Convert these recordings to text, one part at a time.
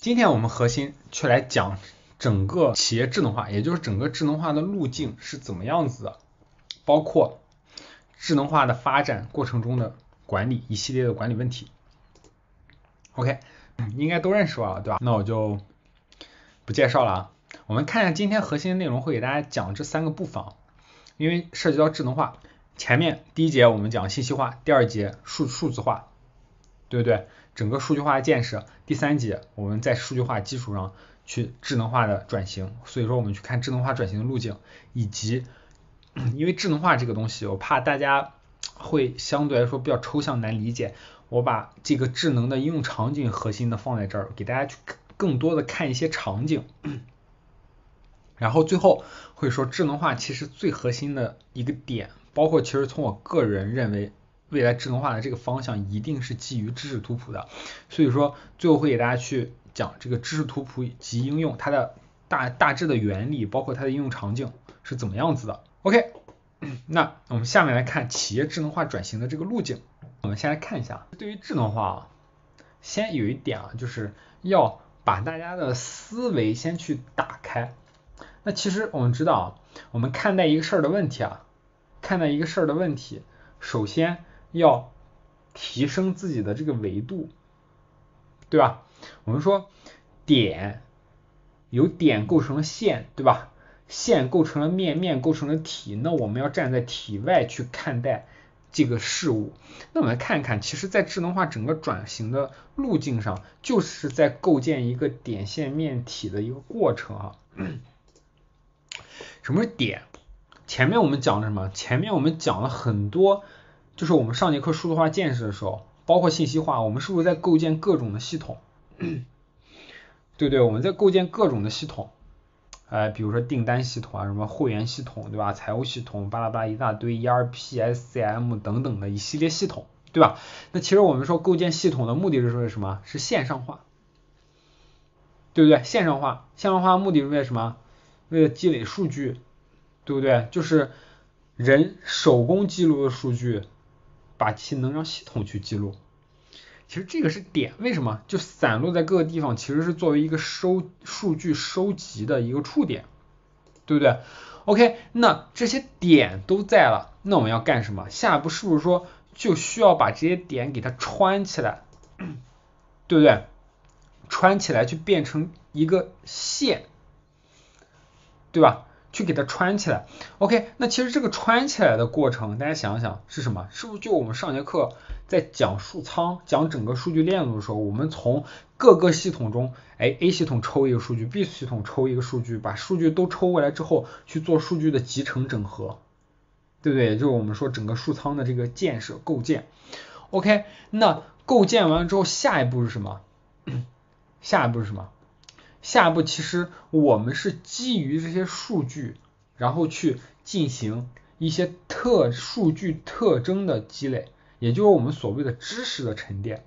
今天我们核心去来讲整个企业智能化，也就是整个智能化的路径是怎么样子的，包括智能化的发展过程中的管理一系列的管理问题。OK，应该都认识我了，对吧？那我就不介绍了啊。我们看一下今天核心的内容，会给大家讲这三个部分，因为涉及到智能化。前面第一节我们讲信息化，第二节数数字化，对不对？整个数据化的建设。第三节我们在数据化基础上去智能化的转型，所以说我们去看智能化转型的路径，以及 因为智能化这个东西，我怕大家会相对来说比较抽象难理解，我把这个智能的应用场景核心的放在这儿，给大家去更多的看一些场景。然后最后会说智能化其实最核心的一个点。包括其实从我个人认为，未来智能化的这个方向一定是基于知识图谱的，所以说最后会给大家去讲这个知识图谱及应用它的大大致的原理，包括它的应用场景是怎么样子的。OK，那我们下面来看企业智能化转型的这个路径。我们先来看一下，对于智能化啊，先有一点啊，就是要把大家的思维先去打开。那其实我们知道啊，我们看待一个事儿的问题啊。看待一个事儿的问题，首先要提升自己的这个维度，对吧？我们说点由点构成了线，对吧？线构成了面，面构成了体，那我们要站在体外去看待这个事物。那我们来看看，其实，在智能化整个转型的路径上，就是在构建一个点线面体的一个过程啊。什么是点？前面我们讲了什么？前面我们讲了很多，就是我们上节课数字化建设的时候，包括信息化，我们是不是在构建各种的系统？对对？我们在构建各种的系统，哎，比如说订单系统啊，什么会员系统，对吧？财务系统，巴拉巴拉一大堆，ERP、SCM 等等的一系列系统，对吧？那其实我们说构建系统的目的是为什么？是线上化，对不对？线上化，线上化目的是为什么？为了积累数据。对不对？就是人手工记录的数据，把其能让系统去记录。其实这个是点，为什么？就散落在各个地方，其实是作为一个收数据收集的一个触点，对不对？OK，那这些点都在了，那我们要干什么？下一步是不是说就需要把这些点给它穿起来，对不对？穿起来就变成一个线，对吧？去给它穿起来，OK，那其实这个穿起来的过程，大家想想是什么？是不是就我们上节课在讲数仓、讲整个数据链路的时候，我们从各个系统中，哎，A 系统抽一个数据，B 系统抽一个数据，把数据都抽过来之后，去做数据的集成整合，对不对？就是我们说整个数仓的这个建设构建，OK，那构建完了之后，下一步是什么？下一步是什么？下一步其实我们是基于这些数据，然后去进行一些特数据特征的积累，也就是我们所谓的知识的沉淀。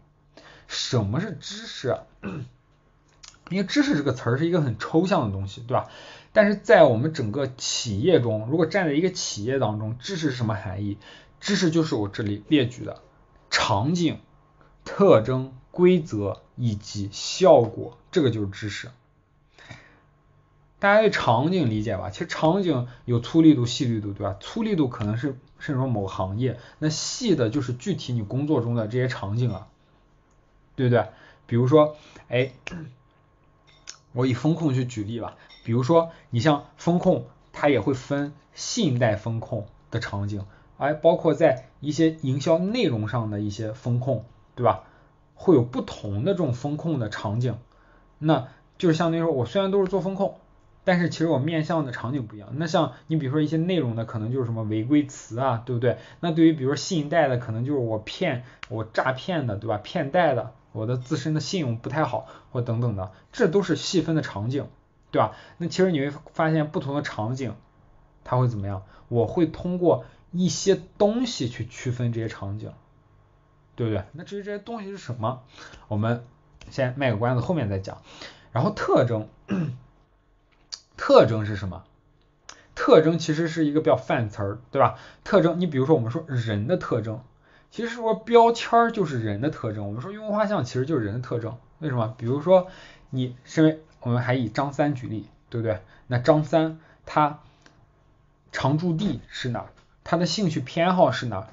什么是知识？因为知识这个词儿是一个很抽象的东西，对吧？但是在我们整个企业中，如果站在一个企业当中，知识是什么含义？知识就是我这里列举的场景、特征、规则以及效果，这个就是知识。大家对场景理解吧？其实场景有粗力度、细力度，对吧？粗力度可能是甚至说某行业，那细的就是具体你工作中的这些场景啊，对不对？比如说，哎，我以风控去举例吧。比如说，你像风控，它也会分信贷风控的场景，哎，包括在一些营销内容上的一些风控，对吧？会有不同的这种风控的场景，那就是相当于说，我虽然都是做风控。但是其实我面向的场景不一样，那像你比如说一些内容的，可能就是什么违规词啊，对不对？那对于比如说信贷的，可能就是我骗我诈骗的，对吧？骗贷的，我的自身的信用不太好，或等等的，这都是细分的场景，对吧？那其实你会发现不同的场景，它会怎么样？我会通过一些东西去区分这些场景，对不对？那至于这些东西是什么，我们先卖个关子，后面再讲。然后特征。特征是什么？特征其实是一个比较泛词儿，对吧？特征，你比如说我们说人的特征，其实说标签就是人的特征。我们说用户画像其实就是人的特征。为什么？比如说你身为我们还以张三举例，对不对？那张三他常住地是哪？他的兴趣偏好是哪？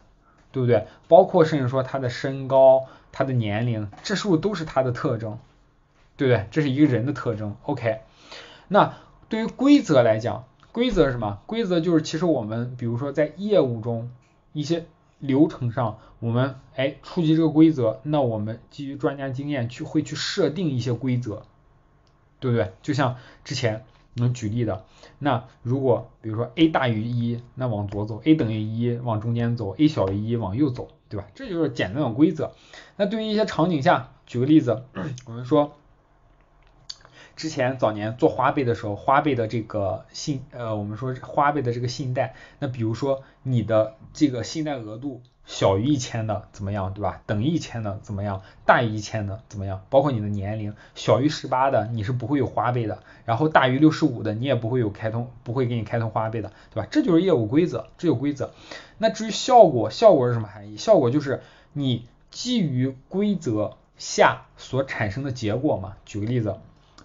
对不对？包括甚至说他的身高、他的年龄，这是不是都是他的特征？对不对？这是一个人的特征。OK，那对于规则来讲，规则是什么？规则就是其实我们比如说在业务中一些流程上，我们哎触及这个规则，那我们基于专家经验去会去设定一些规则，对不对？就像之前。能举例的，那如果比如说 a 大于一，那往左走；a 等于一，往中间走；a 小于一，往右走，对吧？这就是简单的规则。那对于一些场景下，举个例子，我们说之前早年做花呗的时候，花呗的这个信，呃，我们说花呗的这个信贷，那比如说你的这个信贷额度。小于一千的怎么样，对吧？等于一千的怎么样？大于一千的怎么样？包括你的年龄，小于十八的你是不会有花呗的，然后大于六十五的你也不会有开通，不会给你开通花呗的，对吧？这就是业务规则，这有规则。那至于效果，效果是什么含义？效果就是你基于规则下所产生的结果嘛。举个例子，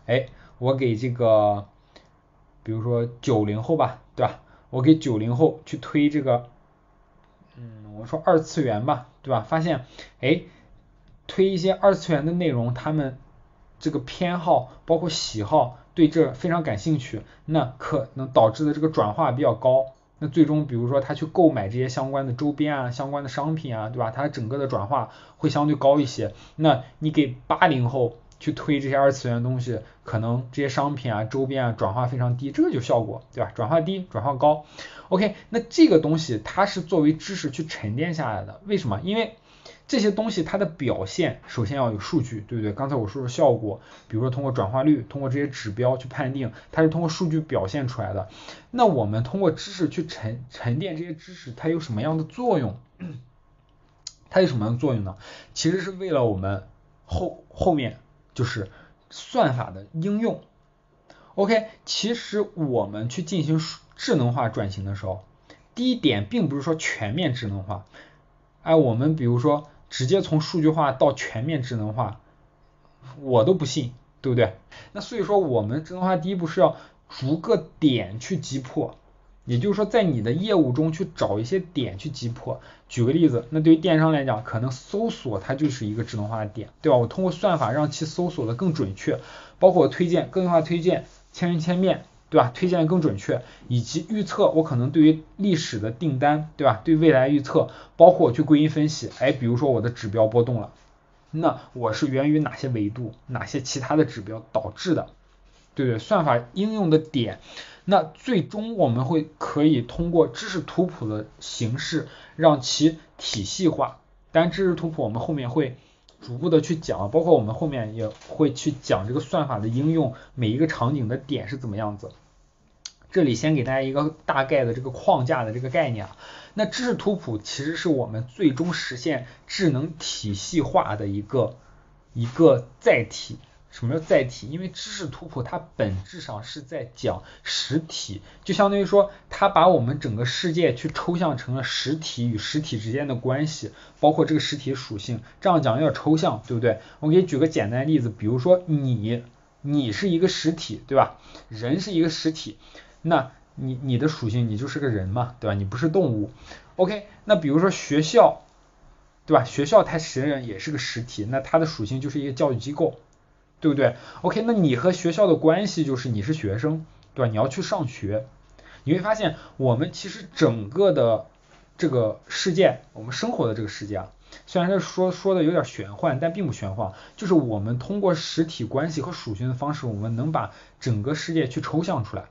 哎，我给这个，比如说九零后吧，对吧？我给九零后去推这个。嗯，我说二次元吧，对吧？发现，哎，推一些二次元的内容，他们这个偏好包括喜好，对这非常感兴趣，那可能导致的这个转化比较高。那最终，比如说他去购买这些相关的周边啊、相关的商品啊，对吧？他整个的转化会相对高一些。那你给八零后去推这些二次元东西，可能这些商品啊、周边啊转化非常低，这个就效果，对吧？转化低，转化高。OK，那这个东西它是作为知识去沉淀下来的，为什么？因为这些东西它的表现首先要有数据，对不对？刚才我说的效果，比如说通过转化率，通过这些指标去判定，它是通过数据表现出来的。那我们通过知识去沉沉淀这些知识，它有什么样的作用？它有什么样的作用呢？其实是为了我们后后面就是算法的应用。OK，其实我们去进行智能化转型的时候，第一点并不是说全面智能化，哎，我们比如说直接从数据化到全面智能化，我都不信，对不对？那所以说我们智能化第一步是要逐个点去击破，也就是说在你的业务中去找一些点去击破。举个例子，那对于电商来讲，可能搜索它就是一个智能化的点，对吧？我通过算法让其搜索的更准确，包括推荐个性化推荐，千人千面。对吧？推荐更准确，以及预测，我可能对于历史的订单，对吧？对未来预测，包括我去归因分析，哎，比如说我的指标波动了，那我是源于哪些维度，哪些其他的指标导致的，对对？算法应用的点，那最终我们会可以通过知识图谱的形式让其体系化。当然，知识图谱我们后面会。逐步的去讲，包括我们后面也会去讲这个算法的应用，每一个场景的点是怎么样子。这里先给大家一个大概的这个框架的这个概念啊。那知识图谱其实是我们最终实现智能体系化的一个一个载体。什么叫载体？因为知识图谱它本质上是在讲实体，就相当于说它把我们整个世界去抽象成了实体与实体之间的关系，包括这个实体属性。这样讲有点抽象，对不对？我给你举个简单的例子，比如说你，你是一个实体，对吧？人是一个实体，那你你的属性你就是个人嘛，对吧？你不是动物。OK，那比如说学校，对吧？学校它实际上也是个实体，那它的属性就是一个教育机构。对不对？OK，那你和学校的关系就是你是学生，对吧？你要去上学，你会发现我们其实整个的这个世界，我们生活的这个世界啊，虽然是说说的有点玄幻，但并不玄幻，就是我们通过实体关系和属性的方式，我们能把整个世界去抽象出来，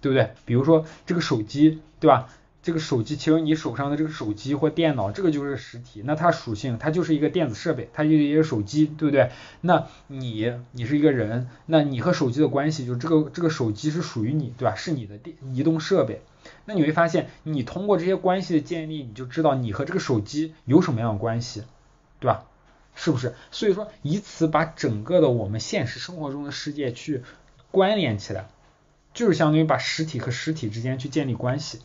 对不对？比如说这个手机，对吧？这个手机其实你手上的这个手机或电脑，这个就是实体，那它属性它就是一个电子设备，它就是一个手机，对不对？那你你是一个人，那你和手机的关系就是这个这个手机是属于你，对吧？是你的电移动设备。那你会发现，你通过这些关系的建立，你就知道你和这个手机有什么样的关系，对吧？是不是？所以说以此把整个的我们现实生活中的世界去关联起来，就是相当于把实体和实体之间去建立关系。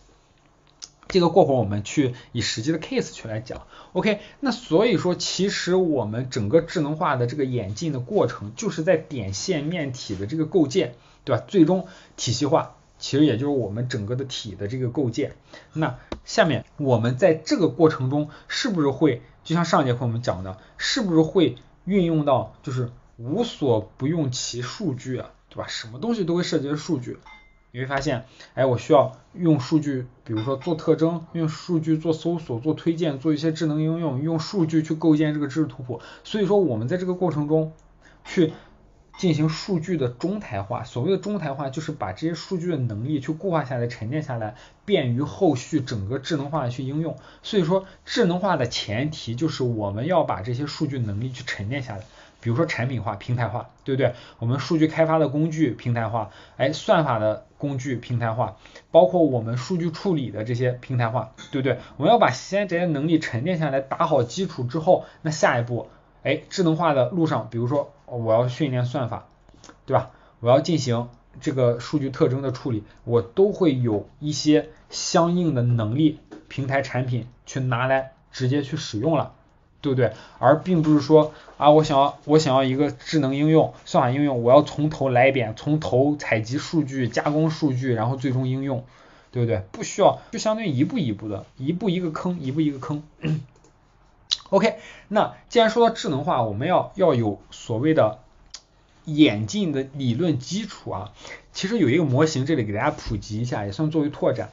这个过会儿我们去以实际的 case 去来讲，OK，那所以说其实我们整个智能化的这个演进的过程，就是在点线面体的这个构建，对吧？最终体系化，其实也就是我们整个的体的这个构建。那下面我们在这个过程中，是不是会就像上节课我们讲的，是不是会运用到就是无所不用其数据啊，对吧？什么东西都会涉及数据。你会发现，哎，我需要用数据，比如说做特征，用数据做搜索、做推荐、做一些智能应用，用数据去构建这个知识图谱。所以说，我们在这个过程中去进行数据的中台化。所谓的中台化，就是把这些数据的能力去固化下来、沉淀下来，便于后续整个智能化的去应用。所以说，智能化的前提就是我们要把这些数据能力去沉淀下来。比如说产品化、平台化，对不对？我们数据开发的工具平台化，哎，算法的工具平台化，包括我们数据处理的这些平台化，对不对？我们要把先这些能力沉淀下来，打好基础之后，那下一步，哎，智能化的路上，比如说我要训练算法，对吧？我要进行这个数据特征的处理，我都会有一些相应的能力、平台产品去拿来直接去使用了。对不对？而并不是说啊，我想要我想要一个智能应用、算法应用，我要从头来一遍，从头采集数据、加工数据，然后最终应用，对不对？不需要，就相当于一步一步的，一步一个坑，一步一个坑。OK，那既然说到智能化，我们要要有所谓的演进的理论基础啊。其实有一个模型，这里给大家普及一下，也算作为拓展。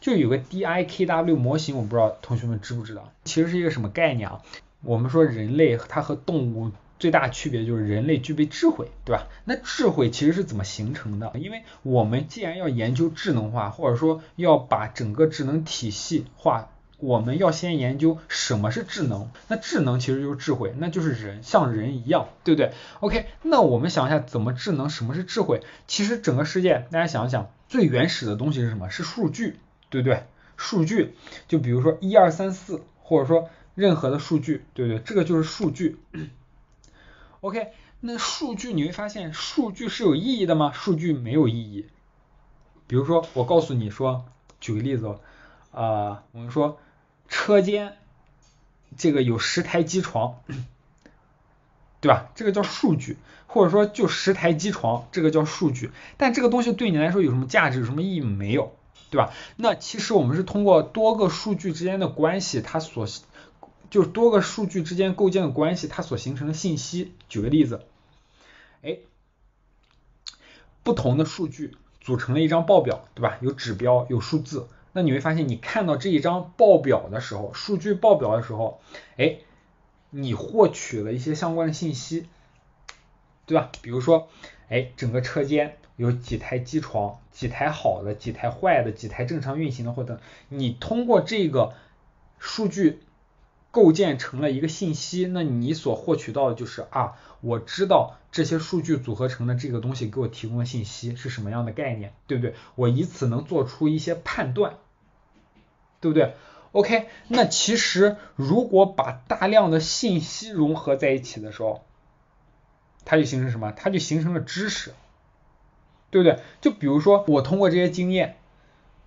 就有个 DIKW 模型，我不知道同学们知不知道，其实是一个什么概念啊？我们说人类它和动物最大区别就是人类具备智慧，对吧？那智慧其实是怎么形成的？因为我们既然要研究智能化，或者说要把整个智能体系化，我们要先研究什么是智能。那智能其实就是智慧，那就是人像人一样，对不对？OK，那我们想一下怎么智能，什么是智慧？其实整个世界大家想一想，最原始的东西是什么？是数据。对不对？数据就比如说一二三四，或者说任何的数据，对不对？这个就是数据。OK，那数据你会发现，数据是有意义的吗？数据没有意义。比如说我告诉你说，举个例子，啊，我们说车间这个有十台机床，对吧？这个叫数据，或者说就十台机床，这个叫数据。但这个东西对你来说有什么价值？有什么意义？没有。对吧？那其实我们是通过多个数据之间的关系，它所就是多个数据之间构建的关系，它所形成的信息。举个例子，哎，不同的数据组成了一张报表，对吧？有指标，有数字。那你会发现，你看到这一张报表的时候，数据报表的时候，哎，你获取了一些相关的信息，对吧？比如说，哎，整个车间。有几台机床，几台好的，几台坏的，几台正常运行的或者你通过这个数据构建成了一个信息，那你所获取到的就是啊，我知道这些数据组合成的这个东西给我提供的信息是什么样的概念，对不对？我以此能做出一些判断，对不对？OK，那其实如果把大量的信息融合在一起的时候，它就形成什么？它就形成了知识。对不对？就比如说我通过这些经验，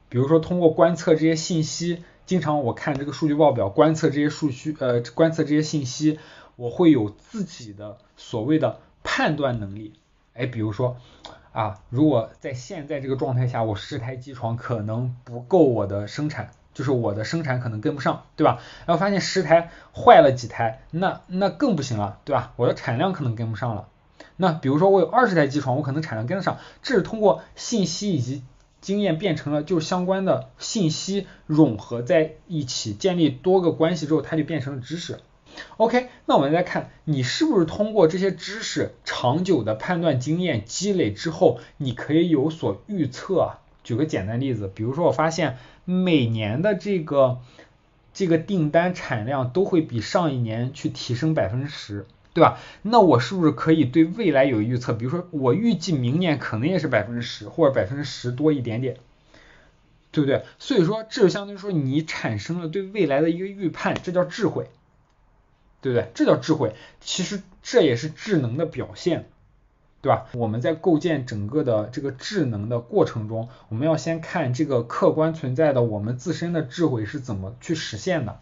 比如说通过观测这些信息，经常我看这个数据报表，观测这些数据，呃，观测这些信息，我会有自己的所谓的判断能力。哎，比如说啊，如果在现在这个状态下，我十台机床可能不够我的生产，就是我的生产可能跟不上，对吧？然后发现十台坏了几台，那那更不行了，对吧？我的产量可能跟不上了。那比如说我有二十台机床，我可能产量跟得上，这是通过信息以及经验变成了就是相关的信息融合在一起，建立多个关系之后，它就变成了知识。OK，那我们再看你是不是通过这些知识长久的判断经验积累之后，你可以有所预测啊。举个简单例子，比如说我发现每年的这个这个订单产量都会比上一年去提升百分之十。对吧？那我是不是可以对未来有预测？比如说，我预计明年可能也是百分之十或者百分之十多一点点，对不对？所以说，这就相当于说你产生了对未来的一个预判，这叫智慧，对不对？这叫智慧。其实这也是智能的表现。对吧？我们在构建整个的这个智能的过程中，我们要先看这个客观存在的我们自身的智慧是怎么去实现的，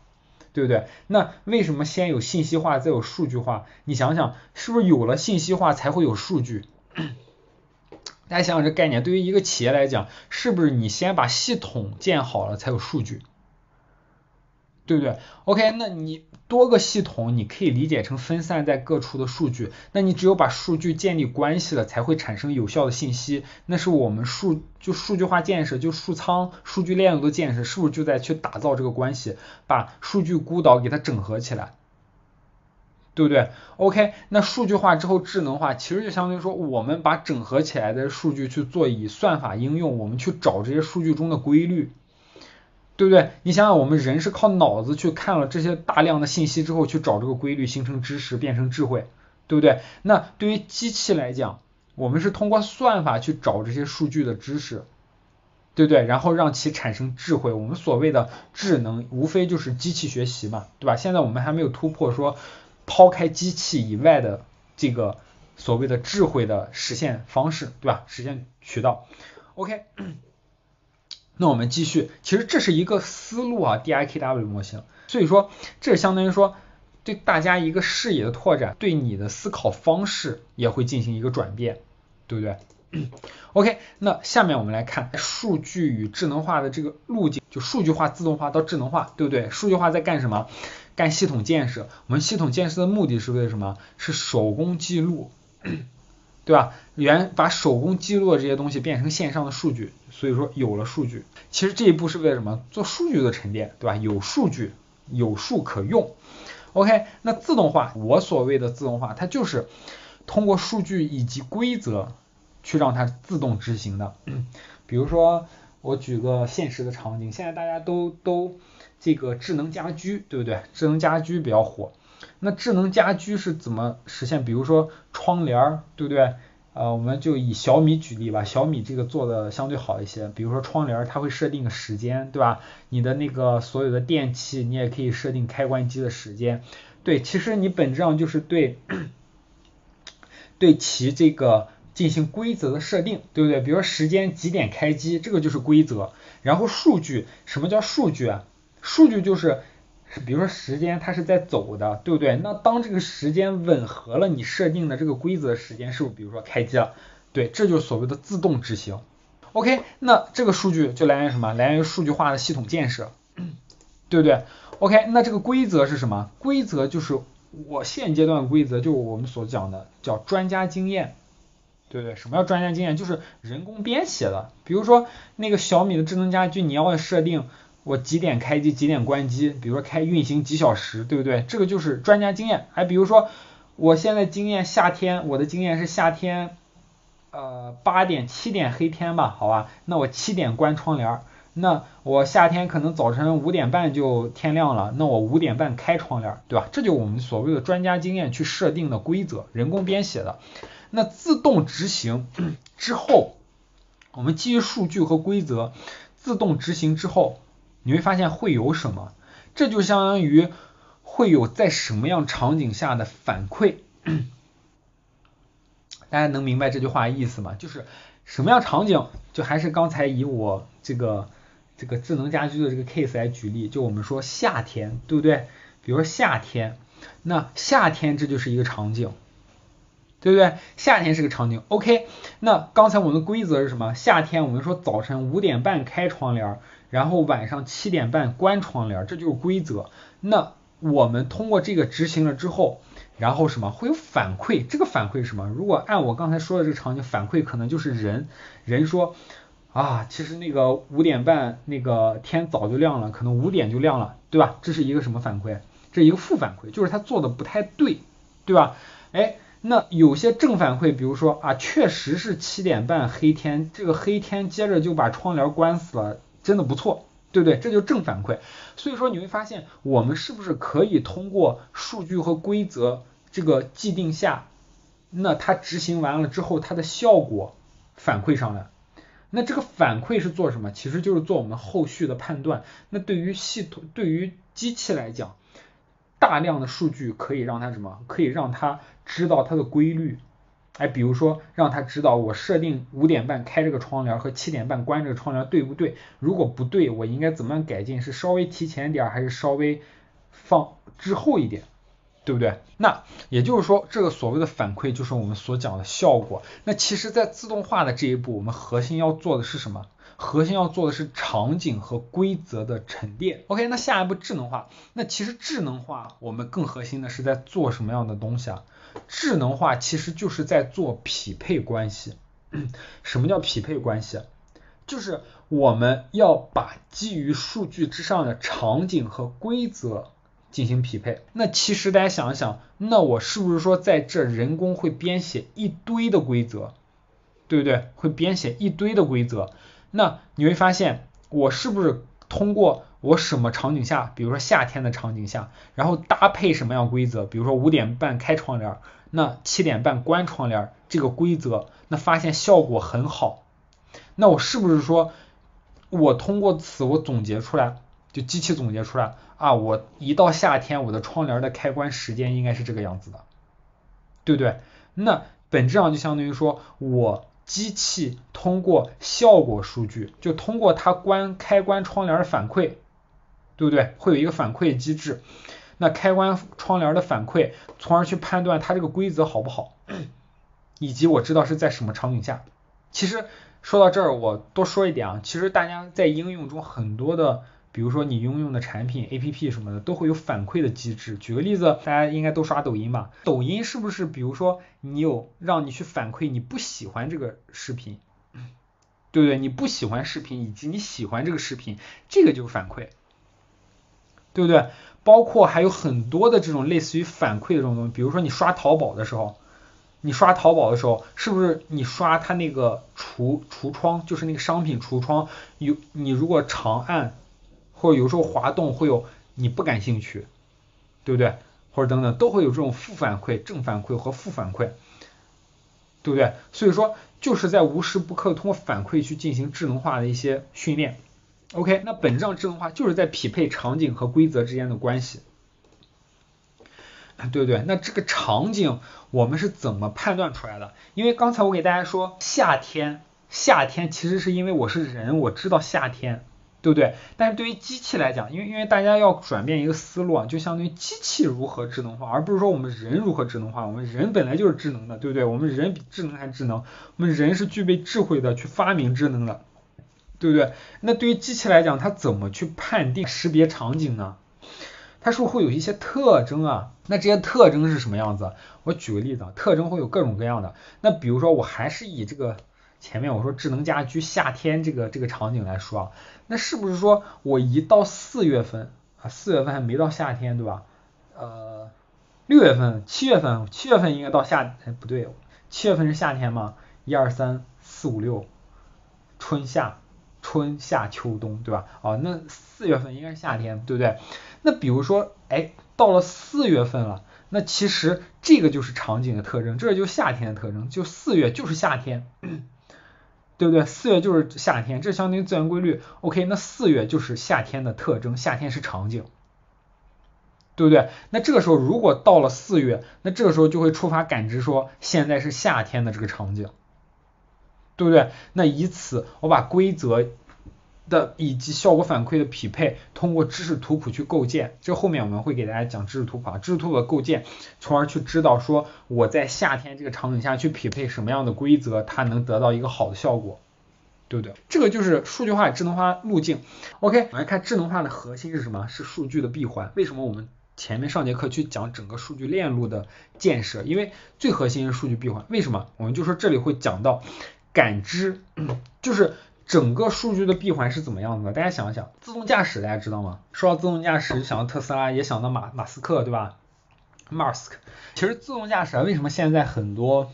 对不对？那为什么先有信息化再有数据化？你想想，是不是有了信息化才会有数据？大家想想这概念，对于一个企业来讲，是不是你先把系统建好了才有数据？对不对？OK，那你多个系统，你可以理解成分散在各处的数据。那你只有把数据建立关系了，才会产生有效的信息。那是我们数就数据化建设，就数仓、数据链路的建设，是不是就在去打造这个关系，把数据孤岛给它整合起来，对不对？OK，那数据化之后智能化，其实就相当于说，我们把整合起来的数据去做以算法应用，我们去找这些数据中的规律。对不对？你想想，我们人是靠脑子去看了这些大量的信息之后，去找这个规律，形成知识，变成智慧，对不对？那对于机器来讲，我们是通过算法去找这些数据的知识，对不对？然后让其产生智慧。我们所谓的智能，无非就是机器学习嘛，对吧？现在我们还没有突破说抛开机器以外的这个所谓的智慧的实现方式，对吧？实现渠道。OK。那我们继续，其实这是一个思路啊，DIKW 模型，所以说这相当于说对大家一个视野的拓展，对你的思考方式也会进行一个转变，对不对？OK，那下面我们来看数据与智能化的这个路径，就数据化、自动化到智能化，对不对？数据化在干什么？干系统建设。我们系统建设的目的是为了什么？是手工记录。对吧？原把手工记录的这些东西变成线上的数据，所以说有了数据。其实这一步是为了什么？做数据的沉淀，对吧？有数据，有数可用。OK，那自动化，我所谓的自动化，它就是通过数据以及规则去让它自动执行的。比如说，我举个现实的场景，现在大家都都这个智能家居，对不对？智能家居比较火。那智能家居是怎么实现？比如说窗帘儿，对不对？呃，我们就以小米举例吧，小米这个做的相对好一些。比如说窗帘，它会设定个时间，对吧？你的那个所有的电器，你也可以设定开关机的时间。对，其实你本质上就是对对其这个进行规则的设定，对不对？比如说时间几点开机，这个就是规则。然后数据，什么叫数据啊？数据就是。比如说时间它是在走的，对不对？那当这个时间吻合了你设定的这个规则时间，是不是比如说开机了？对，这就是所谓的自动执行。OK，那这个数据就来源于什么？来源于数据化的系统建设，对不对？OK，那这个规则是什么？规则就是我现阶段规则，就是我们所讲的叫专家经验，对不对？什么叫专家经验？就是人工编写的。比如说那个小米的智能家居，你要设定。我几点开机，几点关机？比如说开运行几小时，对不对？这个就是专家经验。还比如说，我现在经验夏天，我的经验是夏天，呃八点七点黑天吧，好吧？那我七点关窗帘。那我夏天可能早晨五点半就天亮了，那我五点半开窗帘，对吧？这就我们所谓的专家经验去设定的规则，人工编写的。那自动执行之后，我们基于数据和规则自动执行之后。你会发现会有什么？这就相当于会有在什么样场景下的反馈。大家能明白这句话意思吗？就是什么样场景？就还是刚才以我这个这个智能家居的这个 case 来举例，就我们说夏天，对不对？比如说夏天，那夏天这就是一个场景，对不对？夏天是个场景。OK，那刚才我们的规则是什么？夏天我们说早晨五点半开窗帘。然后晚上七点半关窗帘，这就是规则。那我们通过这个执行了之后，然后什么会有反馈？这个反馈是什么？如果按我刚才说的这个场景，反馈可能就是人，人说啊，其实那个五点半那个天早就亮了，可能五点就亮了，对吧？这是一个什么反馈？这一个负反馈，就是他做的不太对，对吧？哎，那有些正反馈，比如说啊，确实是七点半黑天，这个黑天接着就把窗帘关死了。真的不错，对不对？这就正反馈。所以说你会发现，我们是不是可以通过数据和规则这个既定下，那它执行完了之后，它的效果反馈上来。那这个反馈是做什么？其实就是做我们后续的判断。那对于系统，对于机器来讲，大量的数据可以让它什么？可以让它知道它的规律，哎，比如说让他知道我设定五点半开这个窗帘和七点半关这个窗帘对不对？如果不对，我应该怎么样改进？是稍微提前点还是稍微放之后一点？对不对？那也就是说，这个所谓的反馈就是我们所讲的效果。那其实，在自动化的这一步，我们核心要做的是什么？核心要做的是场景和规则的沉淀。OK，那下一步智能化。那其实智能化，我们更核心的是在做什么样的东西啊？智能化其实就是在做匹配关系。什么叫匹配关系？就是我们要把基于数据之上的场景和规则进行匹配。那其实大家想一想，那我是不是说在这人工会编写一堆的规则，对不对？会编写一堆的规则。那你会发现，我是不是通过我什么场景下，比如说夏天的场景下，然后搭配什么样规则，比如说五点半开窗帘，那七点半关窗帘这个规则，那发现效果很好。那我是不是说，我通过此我总结出来，就机器总结出来啊，我一到夏天我的窗帘的开关时间应该是这个样子的，对不对？那本质上就相当于说我。机器通过效果数据，就通过它关开关窗帘的反馈，对不对？会有一个反馈机制，那开关窗帘的反馈，从而去判断它这个规则好不好，以及我知道是在什么场景下。其实说到这儿，我多说一点啊，其实大家在应用中很多的。比如说你应用的产品 A P P 什么的都会有反馈的机制。举个例子，大家应该都刷抖音吧？抖音是不是比如说你有让你去反馈你不喜欢这个视频，对不对？你不喜欢视频以及你喜欢这个视频，这个就是反馈，对不对？包括还有很多的这种类似于反馈的这种东西，比如说你刷淘宝的时候，你刷淘宝的时候，是不是你刷它那个橱橱窗，就是那个商品橱窗，有你如果长按。或者有时候滑动会有你不感兴趣，对不对？或者等等都会有这种负反馈、正反馈和负反馈，对不对？所以说就是在无时不刻通过反馈去进行智能化的一些训练。OK，那本质上智能化就是在匹配场景和规则之间的关系，对不对？那这个场景我们是怎么判断出来的？因为刚才我给大家说夏天，夏天其实是因为我是人，我知道夏天。对不对？但是对于机器来讲，因为因为大家要转变一个思路啊，就相当于机器如何智能化，而不是说我们人如何智能化。我们人本来就是智能的，对不对？我们人比智能还智能，我们人是具备智慧的，去发明智能的，对不对？那对于机器来讲，它怎么去判定识别场景呢？它是不是会有一些特征啊？那这些特征是什么样子？我举个例子啊，特征会有各种各样的。那比如说我还是以这个。前面我说智能家居夏天这个这个场景来说啊，那是不是说我一到四月份啊，四月份还没到夏天对吧？呃，六月份、七月份，七月份应该到夏，哎不对，七月份是夏天吗？一二三四五六，春夏春夏秋冬对吧？哦，那四月份应该是夏天对不对？那比如说哎，到了四月份了，那其实这个就是场景的特征，这就是夏天的特征，就四月就是夏天。对不对？四月就是夏天，这相当于自然规律。OK，那四月就是夏天的特征，夏天是场景，对不对？那这个时候如果到了四月，那这个时候就会触发感知说现在是夏天的这个场景，对不对？那以此我把规则。的以及效果反馈的匹配，通过知识图谱去构建，这后面我们会给大家讲知识图谱啊，知识图谱的构建，从而去知道说我在夏天这个场景下去匹配什么样的规则，它能得到一个好的效果，对不对？这个就是数据化智能化路径。OK，我们来看智能化的核心是什么？是数据的闭环。为什么我们前面上节课去讲整个数据链路的建设？因为最核心是数据闭环。为什么？我们就说这里会讲到感知，就是。整个数据的闭环是怎么样子的？大家想一想，自动驾驶大家知道吗？说到自动驾驶，想到特斯拉，也想到马马斯克，对吧？Mask。其实自动驾驶啊，为什么现在很多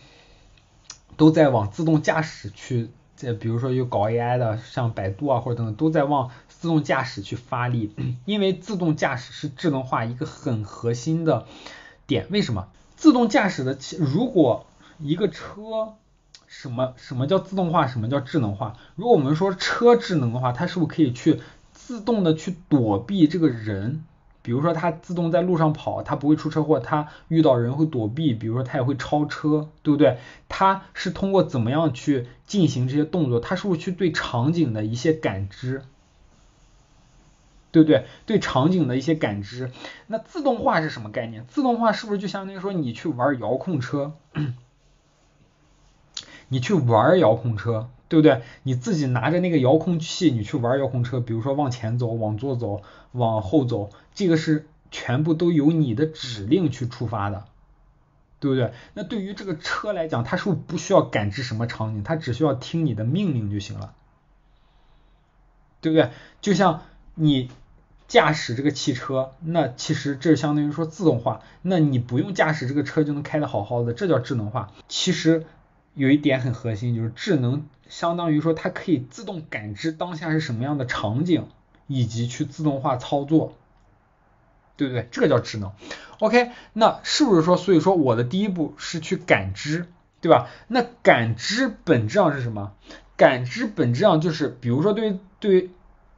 都在往自动驾驶去？这比如说有搞 AI 的，像百度啊或者等等，都在往自动驾驶去发力，因为自动驾驶是智能化一个很核心的点。为什么？自动驾驶的，如果一个车。什么什么叫自动化？什么叫智能化？如果我们说车智能的话，它是不是可以去自动的去躲避这个人？比如说它自动在路上跑，它不会出车祸，它遇到人会躲避，比如说它也会超车，对不对？它是通过怎么样去进行这些动作？它是不是去对场景的一些感知？对不对？对场景的一些感知。那自动化是什么概念？自动化是不是就相当于说你去玩遥控车？你去玩遥控车，对不对？你自己拿着那个遥控器，你去玩遥控车，比如说往前走、往左走、往后走，这个是全部都由你的指令去触发的，对不对？那对于这个车来讲，它是不需要感知什么场景？它只需要听你的命令就行了，对不对？就像你驾驶这个汽车，那其实这相当于说自动化，那你不用驾驶这个车就能开得好好的，这叫智能化。其实。有一点很核心，就是智能相当于说它可以自动感知当下是什么样的场景，以及去自动化操作，对不对？这个叫智能。OK，那是不是说，所以说我的第一步是去感知，对吧？那感知本质上是什么？感知本质上就是，比如说对于对于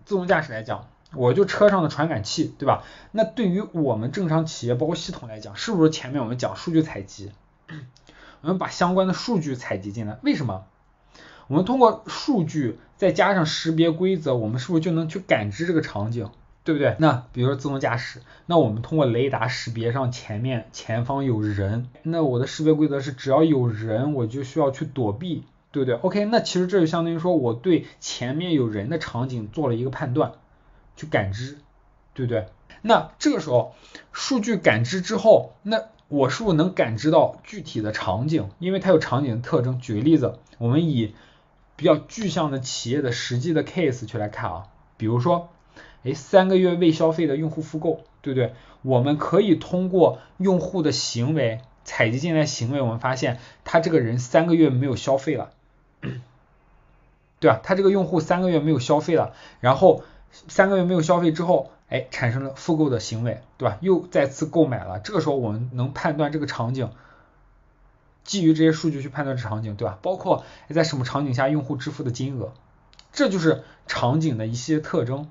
自动驾驶来讲，我就车上的传感器，对吧？那对于我们正常企业包括系统来讲，是不是前面我们讲数据采集？我们把相关的数据采集进来，为什么？我们通过数据再加上识别规则，我们是不是就能去感知这个场景，对不对？那比如说自动驾驶，那我们通过雷达识别上前面前方有人，那我的识别规则是只要有人我就需要去躲避，对不对？OK，那其实这就相当于说我对前面有人的场景做了一个判断，去感知，对不对？那这个时候数据感知之后，那我是不是能感知到具体的场景？因为它有场景的特征。举个例子，我们以比较具象的企业的实际的 case 去来看啊，比如说，哎，三个月未消费的用户复购，对不对？我们可以通过用户的行为采集进来行为，我们发现他这个人三个月没有消费了，对吧？他这个用户三个月没有消费了，然后三个月没有消费之后。哎，产生了复购的行为，对吧？又再次购买了，这个时候我们能判断这个场景，基于这些数据去判断这场景，对吧？包括在什么场景下用户支付的金额，这就是场景的一些特征。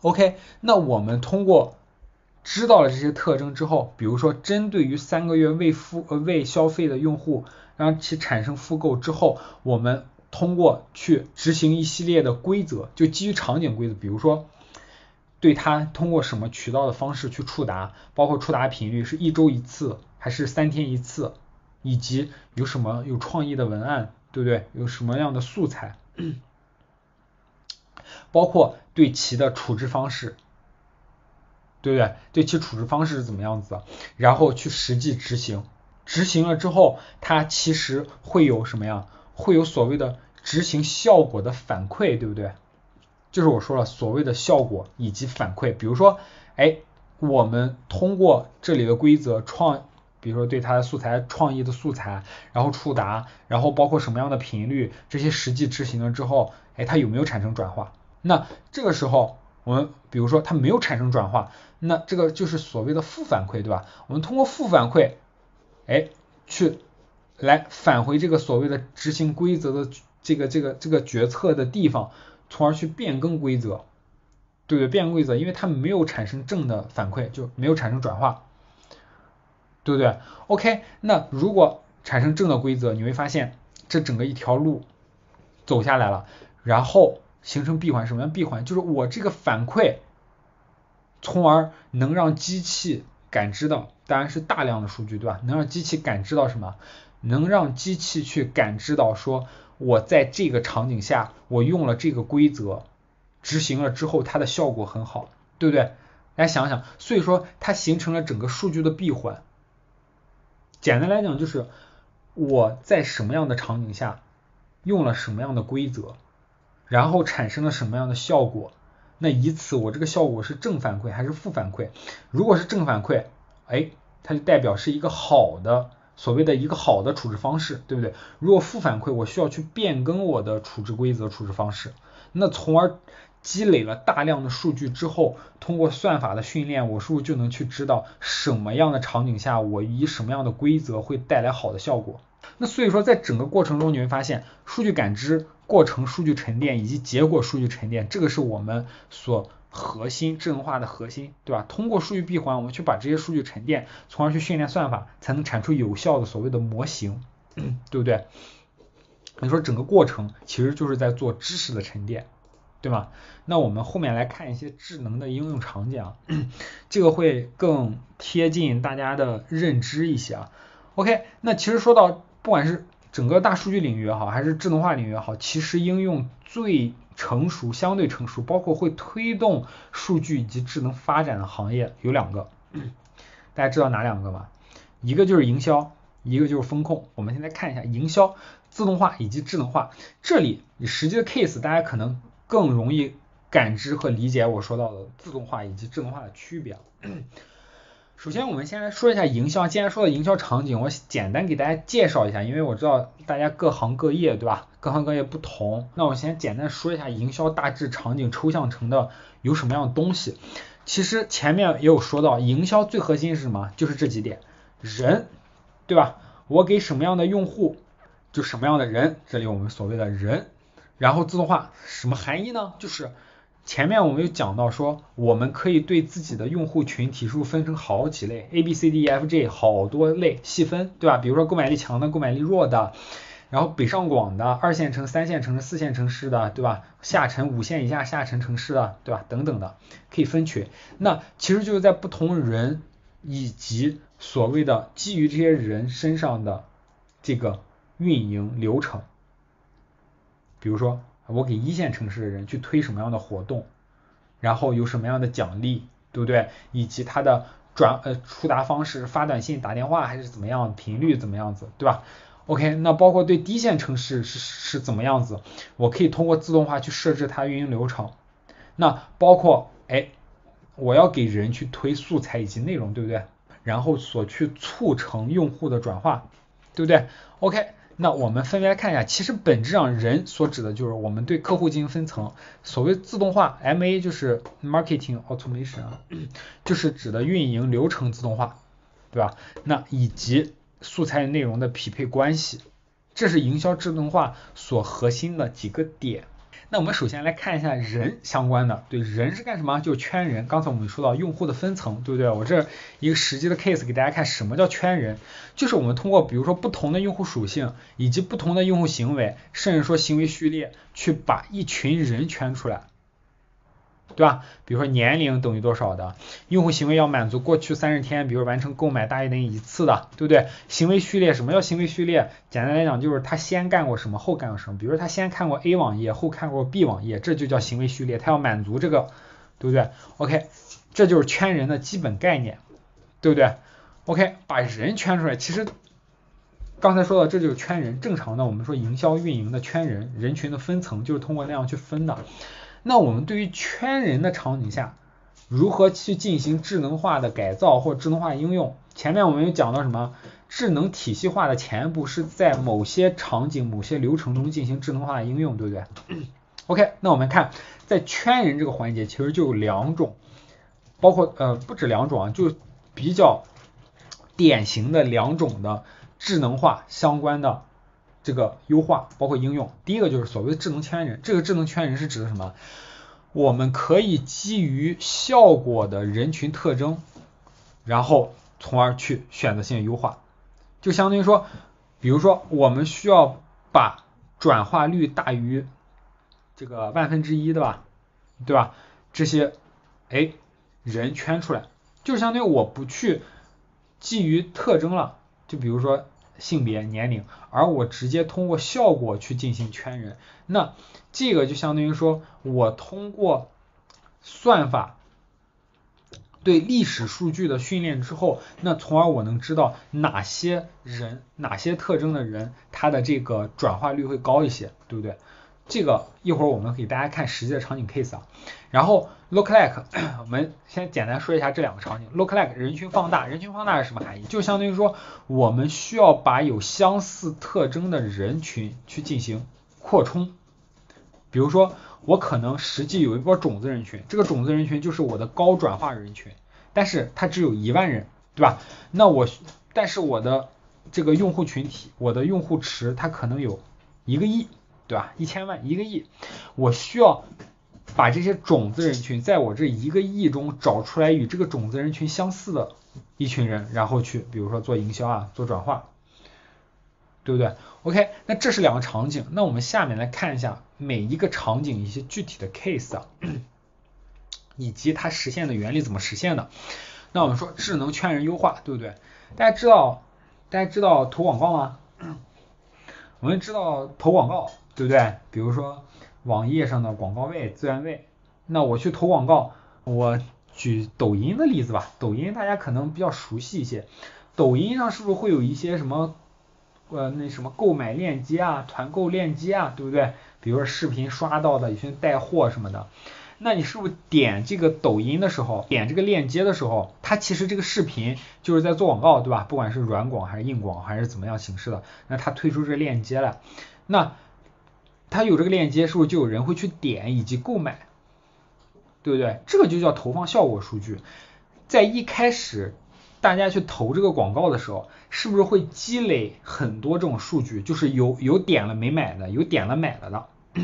OK，那我们通过知道了这些特征之后，比如说针对于三个月未付呃未消费的用户，让其产生复购之后，我们通过去执行一系列的规则，就基于场景规则，比如说。对他通过什么渠道的方式去触达，包括触达频率是一周一次还是三天一次，以及有什么有创意的文案，对不对？有什么样的素材，包括对其的处置方式，对不对？对其处置方式是怎么样子的？然后去实际执行，执行了之后，它其实会有什么呀？会有所谓的执行效果的反馈，对不对？就是我说了所谓的效果以及反馈，比如说，哎，我们通过这里的规则创，比如说对它的素材创意的素材，然后触达，然后包括什么样的频率，这些实际执行了之后，哎，它有没有产生转化？那这个时候我们比如说它没有产生转化，那这个就是所谓的负反馈，对吧？我们通过负反馈，哎，去来返回这个所谓的执行规则的这个这个这个决策的地方。从而去变更规则，对不对？变更规则，因为它没有产生正的反馈，就没有产生转化，对不对？OK，那如果产生正的规则，你会发现这整个一条路走下来了，然后形成闭环。什么样闭环？就是我这个反馈，从而能让机器感知到，当然是大量的数据，对吧？能让机器感知到什么？能让机器去感知到说。我在这个场景下，我用了这个规则，执行了之后，它的效果很好，对不对？来想想，所以说它形成了整个数据的闭环。简单来讲，就是我在什么样的场景下用了什么样的规则，然后产生了什么样的效果，那以此我这个效果是正反馈还是负反馈？如果是正反馈，哎，它就代表是一个好的。所谓的一个好的处置方式，对不对？如果负反馈，我需要去变更我的处置规则、处置方式，那从而积累了大量的数据之后，通过算法的训练，我是不是就能去知道什么样的场景下，我以什么样的规则会带来好的效果？那所以说，在整个过程中，你会发现，数据感知过程、数据沉淀以及结果数据沉淀，这个是我们所核心，智能化的核心，对吧？通过数据闭环，我们去把这些数据沉淀，从而去训练算法，才能产出有效的所谓的模型，对不对？你说整个过程其实就是在做知识的沉淀，对吗？那我们后面来看一些智能的应用场景，啊，这个会更贴近大家的认知一些啊。OK，那其实说到不管是整个大数据领域也好，还是智能化领域也好，其实应用最成熟、相对成熟，包括会推动数据以及智能发展的行业有两个，大家知道哪两个吗？一个就是营销，一个就是风控。我们现在看一下营销、自动化以及智能化，这里你实际的 case，大家可能更容易感知和理解我说到的自动化以及智能化的区别。首先，我们先来说一下营销。既然说到营销场景，我简单给大家介绍一下，因为我知道大家各行各业，对吧？各行各业不同，那我先简单说一下营销大致场景抽象成的有什么样的东西。其实前面也有说到，营销最核心是什么？就是这几点，人，对吧？我给什么样的用户，就什么样的人，这里我们所谓的人，然后自动化什么含义呢？就是。前面我们有讲到说，我们可以对自己的用户群体数分成好几类，A B C D E F G 好多类细分，对吧？比如说购买力强的、购买力弱的，然后北上广的、二线城、三线城市、四线城市的，对吧？下沉五线以下下沉城市的，对吧？等等的，可以分群。那其实就是在不同人以及所谓的基于这些人身上的这个运营流程，比如说。我给一线城市的人去推什么样的活动，然后有什么样的奖励，对不对？以及它的转呃触达方式，发短信、打电话还是怎么样，频率怎么样子，对吧？OK，那包括对低线城市是是怎么样子？我可以通过自动化去设置它运营流程。那包括哎，我要给人去推素材以及内容，对不对？然后所去促成用户的转化，对不对？OK。那我们分别来看一下，其实本质上人所指的就是我们对客户进行分层，所谓自动化，MA 就是 Marketing Automation 啊，就是指的运营流程自动化，对吧？那以及素材内容的匹配关系，这是营销自动化所核心的几个点。那我们首先来看一下人相关的，对人是干什么？就是圈人。刚才我们说到用户的分层，对不对？我这一个实际的 case 给大家看，什么叫圈人？就是我们通过比如说不同的用户属性，以及不同的用户行为，甚至说行为序列，去把一群人圈出来。对吧？比如说年龄等于多少的，用户行为要满足过去三十天，比如完成购买大于等于一次的，对不对？行为序列，什么叫行为序列？简单来讲就是他先干过什么，后干过什么。比如说他先看过 A 网页，后看过 B 网页，这就叫行为序列，他要满足这个，对不对？OK，这就是圈人的基本概念，对不对？OK，把人圈出来，其实刚才说的这就是圈人，正常的我们说营销运营的圈人，人群的分层就是通过那样去分的。那我们对于圈人的场景下，如何去进行智能化的改造或智能化应用？前面我们有讲到什么？智能体系化的前一步是在某些场景、某些流程中进行智能化的应用，对不对？OK，那我们看在圈人这个环节，其实就有两种，包括呃不止两种啊，就比较典型的两种的智能化相关的。这个优化包括应用，第一个就是所谓的智能圈人，这个智能圈人是指的什么？我们可以基于效果的人群特征，然后从而去选择性优化，就相当于说，比如说我们需要把转化率大于这个万分之一，对吧？对吧？这些哎人圈出来，就相当于我不去基于特征了，就比如说。性别、年龄，而我直接通过效果去进行圈人，那这个就相当于说我通过算法对历史数据的训练之后，那从而我能知道哪些人、哪些特征的人，他的这个转化率会高一些，对不对？这个一会儿我们给大家看实际的场景 case 啊，然后 look like，我们先简单说一下这两个场景。look like 人群放大，人群放大是什么含义？就相当于说我们需要把有相似特征的人群去进行扩充。比如说我可能实际有一波种子人群，这个种子人群就是我的高转化人群，但是它只有一万人，对吧？那我但是我的这个用户群体，我的用户池它可能有一个亿。对吧？一千万一个亿，我需要把这些种子人群在我这一个亿中找出来与这个种子人群相似的一群人，然后去比如说做营销啊，做转化，对不对？OK，那这是两个场景，那我们下面来看一下每一个场景一些具体的 case 啊，以及它实现的原理怎么实现的。那我们说智能圈人优化，对不对？大家知道大家知道投广告吗？我们知道投广告，对不对？比如说。网页上的广告位、资源位，那我去投广告，我举抖音的例子吧。抖音大家可能比较熟悉一些，抖音上是不是会有一些什么呃那什么购买链接啊、团购链接啊，对不对？比如说视频刷到的有些带货什么的，那你是不是点这个抖音的时候，点这个链接的时候，它其实这个视频就是在做广告，对吧？不管是软广还是硬广还是怎么样形式的，那它推出这链接了，那。它有这个链接，是不是就有人会去点以及购买，对不对？这个就叫投放效果数据。在一开始大家去投这个广告的时候，是不是会积累很多这种数据？就是有有点了没买的，有点了买了的，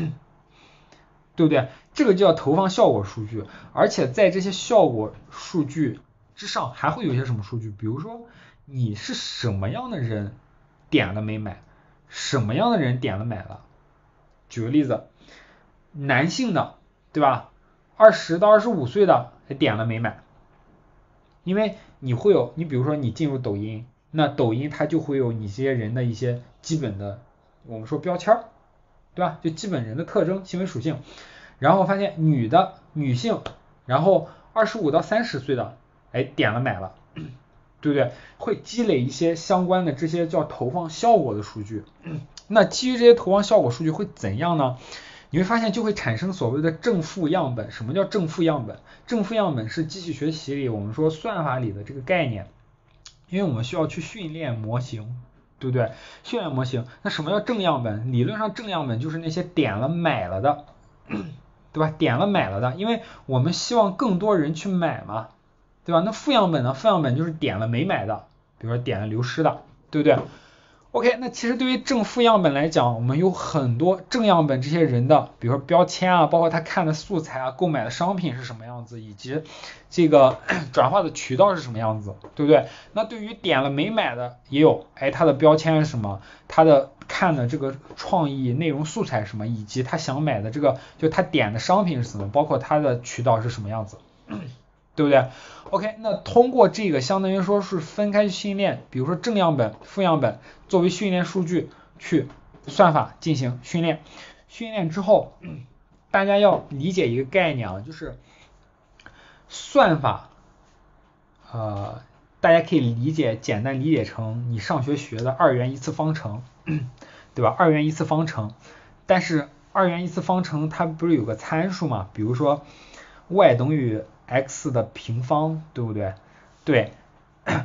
对不对？这个叫投放效果数据。而且在这些效果数据之上，还会有一些什么数据？比如说你是什么样的人点了没买，什么样的人点了买了。举个例子，男性的，对吧？二十到二十五岁的点了没买？因为你会有，你比如说你进入抖音，那抖音它就会有你这些人的一些基本的，我们说标签儿，对吧？就基本人的特征、行为属性。然后发现女的女性，然后二十五到三十岁的，哎，点了买了，对不对？会积累一些相关的这些叫投放效果的数据。那基于这些投放效果数据会怎样呢？你会发现就会产生所谓的正负样本。什么叫正负样本？正负样本是机器学习里我们说算法里的这个概念，因为我们需要去训练模型，对不对？训练模型，那什么叫正样本？理论上正样本就是那些点了买了的，对吧？点了买了的，因为我们希望更多人去买嘛，对吧？那负样本呢？负样本就是点了没买的，比如说点了流失的，对不对？OK，那其实对于正负样本来讲，我们有很多正样本这些人的，比如说标签啊，包括他看的素材啊，购买的商品是什么样子，以及这个 转化的渠道是什么样子，对不对？那对于点了没买的也有，哎，他的标签是什么？他的看的这个创意内容素材是什么？以及他想买的这个，就他点的商品是什么？包括他的渠道是什么样子？对不对？OK，那通过这个相当于说是分开训练，比如说正样本、负样本作为训练数据去算法进行训练。训练之后，大家要理解一个概念啊，就是算法，呃，大家可以理解简单理解成你上学学的二元一次方程，对吧？二元一次方程，但是二元一次方程它不是有个参数嘛？比如说 y 等于。X 的平方对不对？对，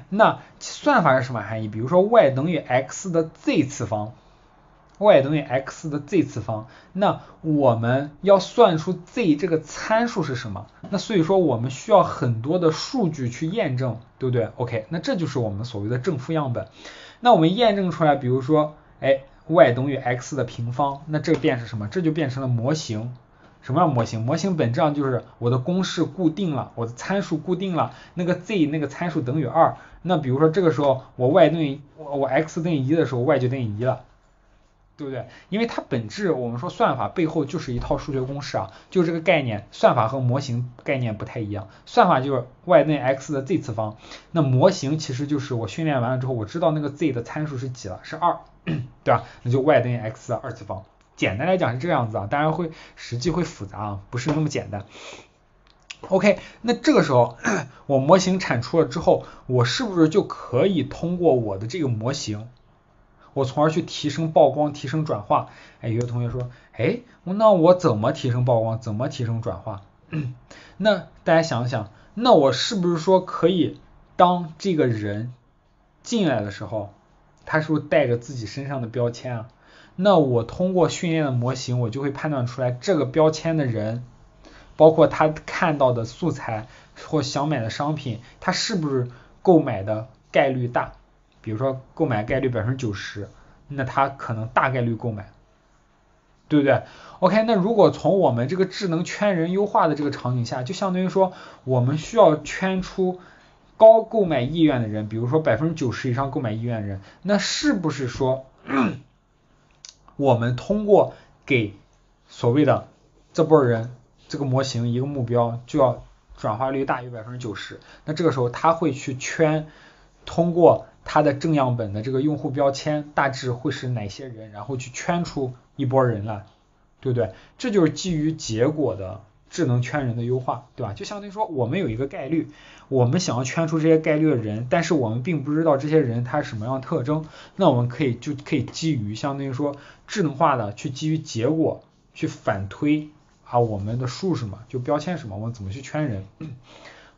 那算法是什么含义？比如说 y 等于 x 的 z 次方，y 等于 x 的 z 次方，那我们要算出 z 这个参数是什么？那所以说我们需要很多的数据去验证，对不对？OK，那这就是我们所谓的正负样本。那我们验证出来，比如说，哎，y 等于 x 的平方，那这变是什么？这就变成了模型。什么样模型？模型本质上就是我的公式固定了，我的参数固定了，那个 z 那个参数等于二。那比如说这个时候我 y 等于我我 x 等于一的时候，y 就等于一了，对不对？因为它本质我们说算法背后就是一套数学公式啊，就这个概念，算法和模型概念不太一样。算法就是 y 等于 x 的 z 次方，那模型其实就是我训练完了之后，我知道那个 z 的参数是几了，是二，对吧？那就 y 等于 x 的二次方。简单来讲是这样子啊，当然会实际会复杂啊，不是那么简单。OK，那这个时候我模型产出了之后，我是不是就可以通过我的这个模型，我从而去提升曝光、提升转化？哎，有的同学说，哎，那我怎么提升曝光？怎么提升转化？那大家想想，那我是不是说可以当这个人进来的时候，他是不是带着自己身上的标签啊？那我通过训练的模型，我就会判断出来这个标签的人，包括他看到的素材或想买的商品，他是不是购买的概率大？比如说购买概率百分之九十，那他可能大概率购买，对不对？OK，那如果从我们这个智能圈人优化的这个场景下，就相当于说我们需要圈出高购买意愿的人，比如说百分之九十以上购买意愿的人，那是不是说我们通过给所谓的这波人这个模型一个目标，就要转化率大于百分之九十，那这个时候他会去圈，通过他的正样本的这个用户标签大致会是哪些人，然后去圈出。一波人来，对不对？这就是基于结果的智能圈人的优化，对吧？就相当于说我们有一个概率，我们想要圈出这些概率的人，但是我们并不知道这些人他是什么样的特征，那我们可以就可以基于相当于说智能化的去基于结果去反推啊我们的数什么，就标签什么，我们怎么去圈人，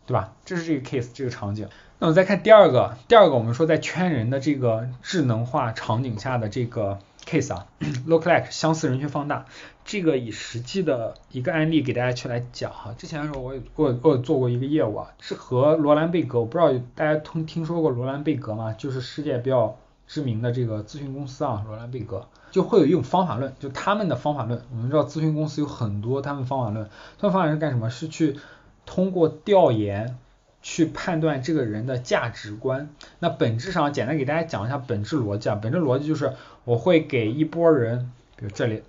对吧？这是这个 case 这个场景。那我们再看第二个，第二个我们说在圈人的这个智能化场景下的这个。Case 啊，look like 相似人群放大，这个以实际的一个案例给大家去来讲哈。之前的时候我也我我做过一个业务啊，是和罗兰贝格，我不知道大家通听说过罗兰贝格吗？就是世界比较知名的这个咨询公司啊，罗兰贝格就会有一种方法论，就他们的方法论。我们知道咨询公司有很多他们方法论，他们方法论是干什么？是去通过调研。去判断这个人的价值观，那本质上简单给大家讲一下本质逻辑啊，本质逻辑就是我会给一波人，比如这里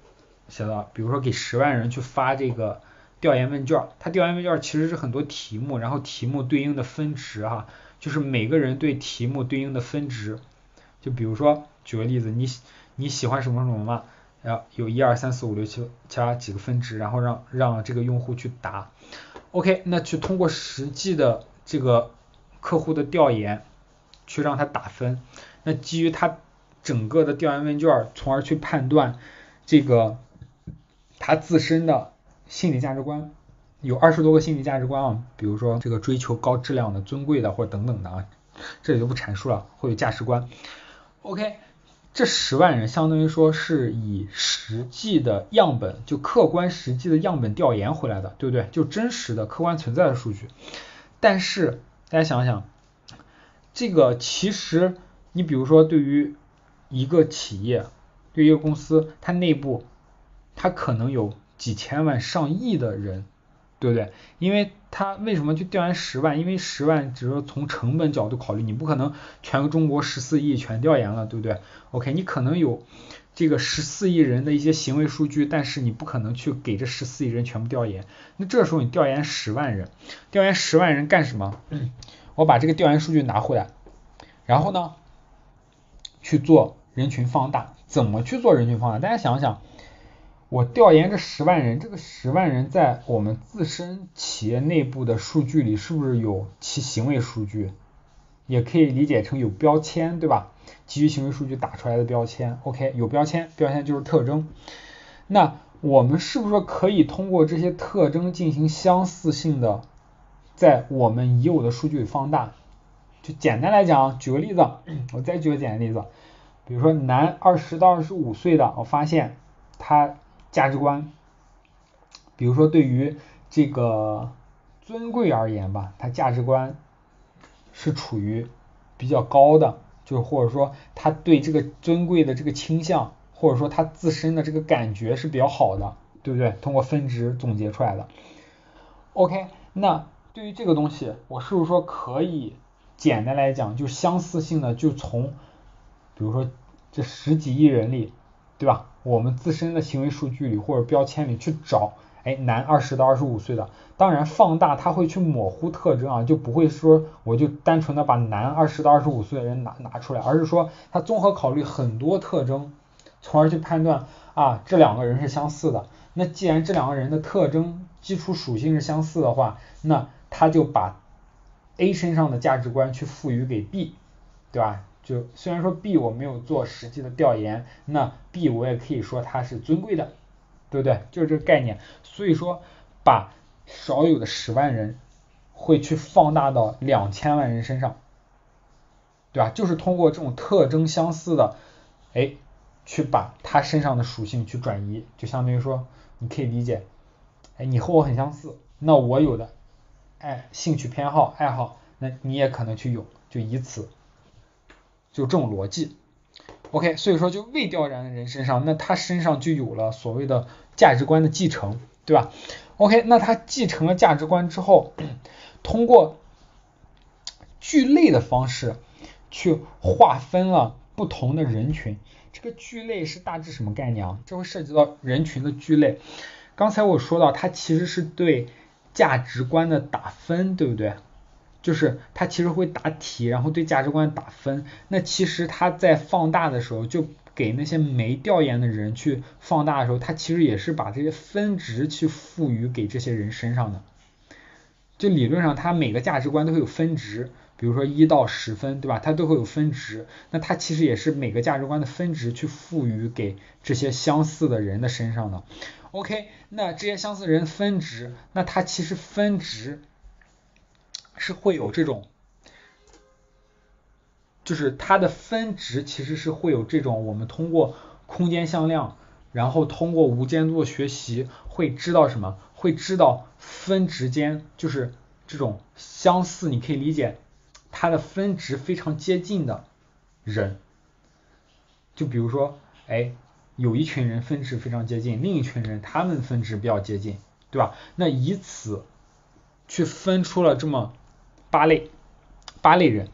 写到，比如说给十万人去发这个调研问卷，他调研问卷其实是很多题目，然后题目对应的分值哈，就是每个人对题目对应的分值，就比如说举个例子，你你喜欢什么什么嘛，然后有一二三四五六七七八几个分值，然后让让这个用户去答，OK，那去通过实际的。这个客户的调研，去让他打分，那基于他整个的调研问卷，从而去判断这个他自身的心理价值观，有二十多个心理价值观啊，比如说这个追求高质量的、尊贵的或者等等的啊，这里就不阐述了，会有价值观。OK，这十万人相当于说是以实际的样本，就客观实际的样本调研回来的，对不对？就真实的客观存在的数据。但是大家想想，这个其实你比如说对于一个企业，对于一个公司，它内部它可能有几千万上亿的人，对不对？因为它为什么去调研十万？因为十万只是从成本角度考虑，你不可能全中国十四亿全调研了，对不对？OK，你可能有。这个十四亿人的一些行为数据，但是你不可能去给这十四亿人全部调研。那这时候你调研十万人，调研十万人干什么？我把这个调研数据拿回来，然后呢，去做人群放大。怎么去做人群放大？大家想想，我调研这十万人，这个十万人在我们自身企业内部的数据里，是不是有其行为数据？也可以理解成有标签，对吧？基于行为数据打出来的标签，OK，有标签，标签就是特征。那我们是不是可以通过这些特征进行相似性的，在我们已有的数据里放大？就简单来讲，举个例子，我再举个简单例子，比如说男，二十到二十五岁的，我发现他价值观，比如说对于这个尊贵而言吧，他价值观。是处于比较高的，就或者说他对这个尊贵的这个倾向，或者说他自身的这个感觉是比较好的，对不对？通过分值总结出来的。OK，那对于这个东西，我是不是说可以简单来讲，就相似性的就从，比如说这十几亿人里，对吧？我们自身的行为数据里或者标签里去找。哎，男二十到二十五岁的，当然放大他会去模糊特征啊，就不会说我就单纯的把男二十到二十五岁的人拿拿出来，而是说他综合考虑很多特征，从而去判断啊这两个人是相似的。那既然这两个人的特征基础属性是相似的话，那他就把 A 身上的价值观去赋予给 B，对吧？就虽然说 B 我没有做实际的调研，那 B 我也可以说他是尊贵的。对不对？就是这个概念。所以说，把少有的十万人会去放大到两千万人身上，对吧？就是通过这种特征相似的，哎，去把他身上的属性去转移，就相当于说，你可以理解，哎，你和我很相似，那我有的，哎，兴趣偏好爱好，那你也可能去有，就以此，就这种逻辑。OK，所以说就未调研的人身上，那他身上就有了所谓的价值观的继承，对吧？OK，那他继承了价值观之后，通过聚类的方式去划分了不同的人群。这个聚类是大致什么概念啊？这会涉及到人群的聚类。刚才我说到，它其实是对价值观的打分，对不对？就是它其实会答题，然后对价值观打分。那其实它在放大的时候，就给那些没调研的人去放大的时候，它其实也是把这些分值去赋予给这些人身上的。就理论上，它每个价值观都会有分值，比如说一到十分，对吧？它都会有分值。那它其实也是每个价值观的分值去赋予给这些相似的人的身上的。OK，那这些相似人分值，那它其实分值是会有这种，就是它的分值其实是会有这种，我们通过空间向量，然后通过无监督的学习，会知道什么？会知道分值间就是这种相似，你可以理解它的分值非常接近的人，就比如说，哎。有一群人分值非常接近，另一群人他们分值比较接近，对吧？那以此去分出了这么八类八类人。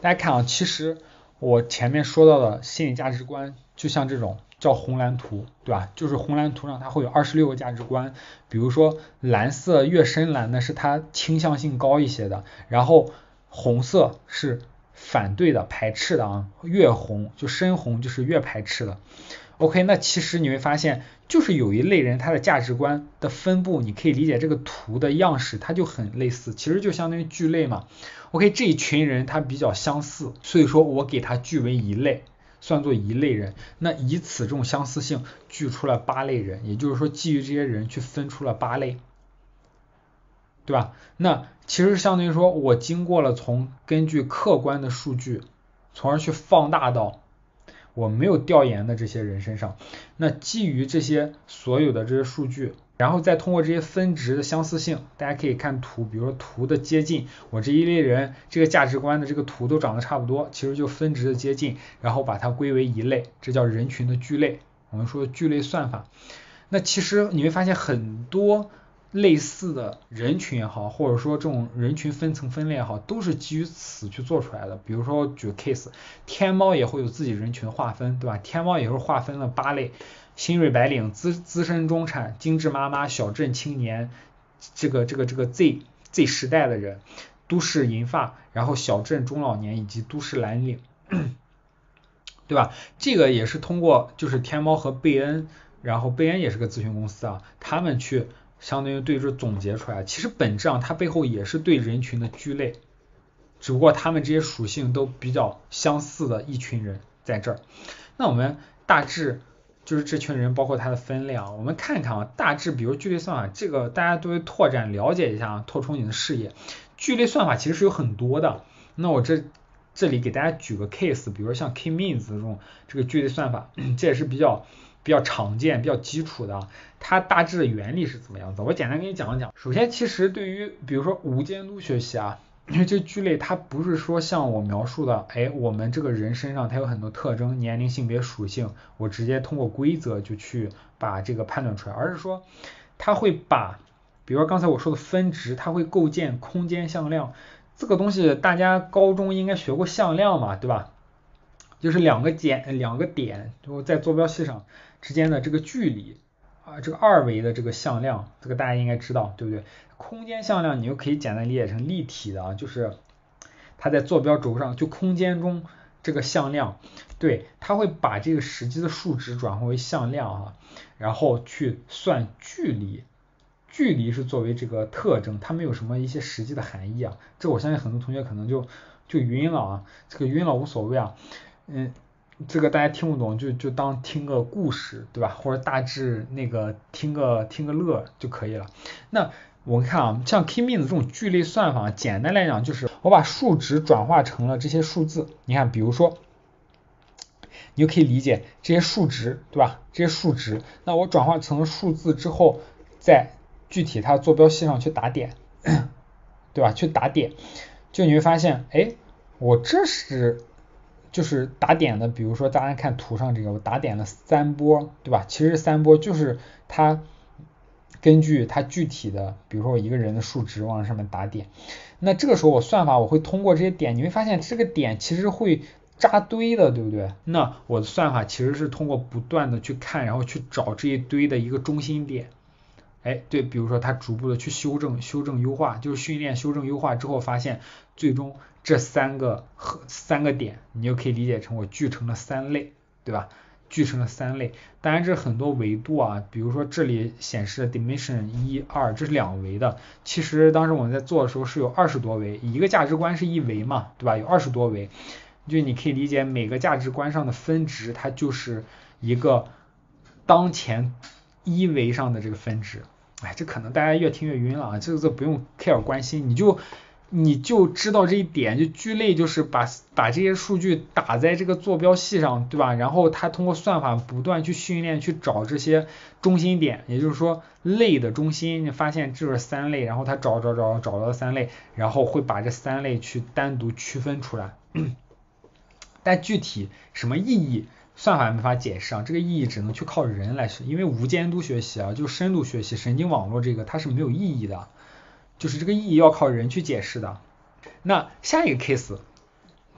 大家看啊，其实我前面说到的心理价值观，就像这种叫红蓝图，对吧？就是红蓝图上它会有二十六个价值观，比如说蓝色越深蓝的是它倾向性高一些的，然后红色是反对的排斥的啊，越红就深红就是越排斥的。OK，那其实你会发现，就是有一类人，他的价值观的分布，你可以理解这个图的样式，它就很类似，其实就相当于聚类嘛。OK，这一群人他比较相似，所以说我给他聚为一类，算作一类人。那以此这种相似性聚出了八类人，也就是说基于这些人去分出了八类，对吧？那其实相当于说我经过了从根据客观的数据，从而去放大到。我没有调研的这些人身上，那基于这些所有的这些数据，然后再通过这些分值的相似性，大家可以看图，比如说图的接近，我这一类人这个价值观的这个图都长得差不多，其实就分值的接近，然后把它归为一类，这叫人群的聚类。我们说聚类算法，那其实你会发现很多。类似的人群也好，或者说这种人群分层分类也好，都是基于此去做出来的。比如说举个 case，天猫也会有自己人群划分，对吧？天猫也是划分了八类：新锐白领、资资深中产、精致妈妈、小镇青年、这个这个这个 Z Z 时代的人、都市银发，然后小镇中老年以及都市蓝领，对吧？这个也是通过就是天猫和贝恩，然后贝恩也是个咨询公司啊，他们去。相当于对这总结出来，其实本质上它背后也是对人群的聚类，只不过他们这些属性都比较相似的一群人在这儿。那我们大致就是这群人，包括它的分类啊，我们看看啊，大致比如聚类算法，这个大家都会拓展了解一下啊，拓充你的视野。聚类算法其实是有很多的，那我这这里给大家举个 case，比如像 K-means 这种这个聚类算法，这也是比较。比较常见、比较基础的，它大致的原理是怎么样子？我简单给你讲一讲。首先，其实对于比如说无监督学习啊，因为这聚类它不是说像我描述的，哎，我们这个人身上它有很多特征，年龄、性别、属性，我直接通过规则就去把这个判断出来，而是说它会把，比如说刚才我说的分值，它会构建空间向量，这个东西大家高中应该学过向量嘛，对吧？就是两个点，两个点就在坐标系上。之间的这个距离啊，这个二维的这个向量，这个大家应该知道，对不对？空间向量你就可以简单理解成立体的啊，就是它在坐标轴上，就空间中这个向量，对，它会把这个实际的数值转化为向量啊，然后去算距离，距离是作为这个特征，它没有什么一些实际的含义啊，这我相信很多同学可能就就晕了啊，这个晕了无所谓啊，嗯。这个大家听不懂就就当听个故事，对吧？或者大致那个听个听个乐就可以了。那我们看啊，像 K-means 这种聚类算法，简单来讲就是我把数值转化成了这些数字。你看，比如说，你就可以理解这些数值，对吧？这些数值，那我转化成数字之后，在具体它坐标系上去打点，对吧？去打点，就你会发现，哎，我这是。就是打点的，比如说大家看图上这个，我打点了三波，对吧？其实三波就是它根据它具体的，比如说我一个人的数值往上面打点。那这个时候我算法我会通过这些点，你会发现这个点其实会扎堆的，对不对？那我的算法其实是通过不断的去看，然后去找这一堆的一个中心点。哎，对，比如说它逐步的去修正、修正、优化，就是训练、修正、优化之后，发现最终这三个和三个点，你就可以理解成我聚成了三类，对吧？聚成了三类，当然这很多维度啊，比如说这里显示的 dimension 一二，这是两维的，其实当时我们在做的时候是有二十多维，一个价值观是一维嘛，对吧？有二十多维，就你可以理解每个价值观上的分值，它就是一个当前一维上的这个分值。哎，这可能大家越听越晕了啊，这个字不用 care 关心，你就你就知道这一点，就聚类就是把把这些数据打在这个坐标系上，对吧？然后它通过算法不断去训练，去找这些中心点，也就是说类的中心，你发现这是三类，然后它找找找找到三类，然后会把这三类去单独区分出来，但具体什么意义？算法没法解释啊，这个意义只能去靠人来学，因为无监督学习啊，就深度学习、神经网络这个它是没有意义的，就是这个意义要靠人去解释的。那下一个 case，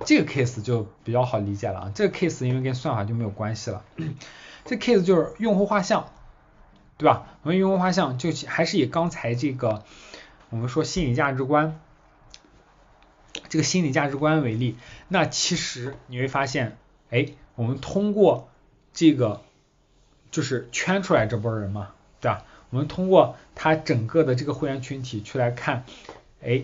这个 case 就比较好理解了啊，这个 case 因为跟算法就没有关系了，这 case 就是用户画像，对吧？我们用户画像就还是以刚才这个我们说心理价值观，这个心理价值观为例，那其实你会发现，哎。我们通过这个就是圈出来这波人嘛，对吧？我们通过他整个的这个会员群体去来看，哎，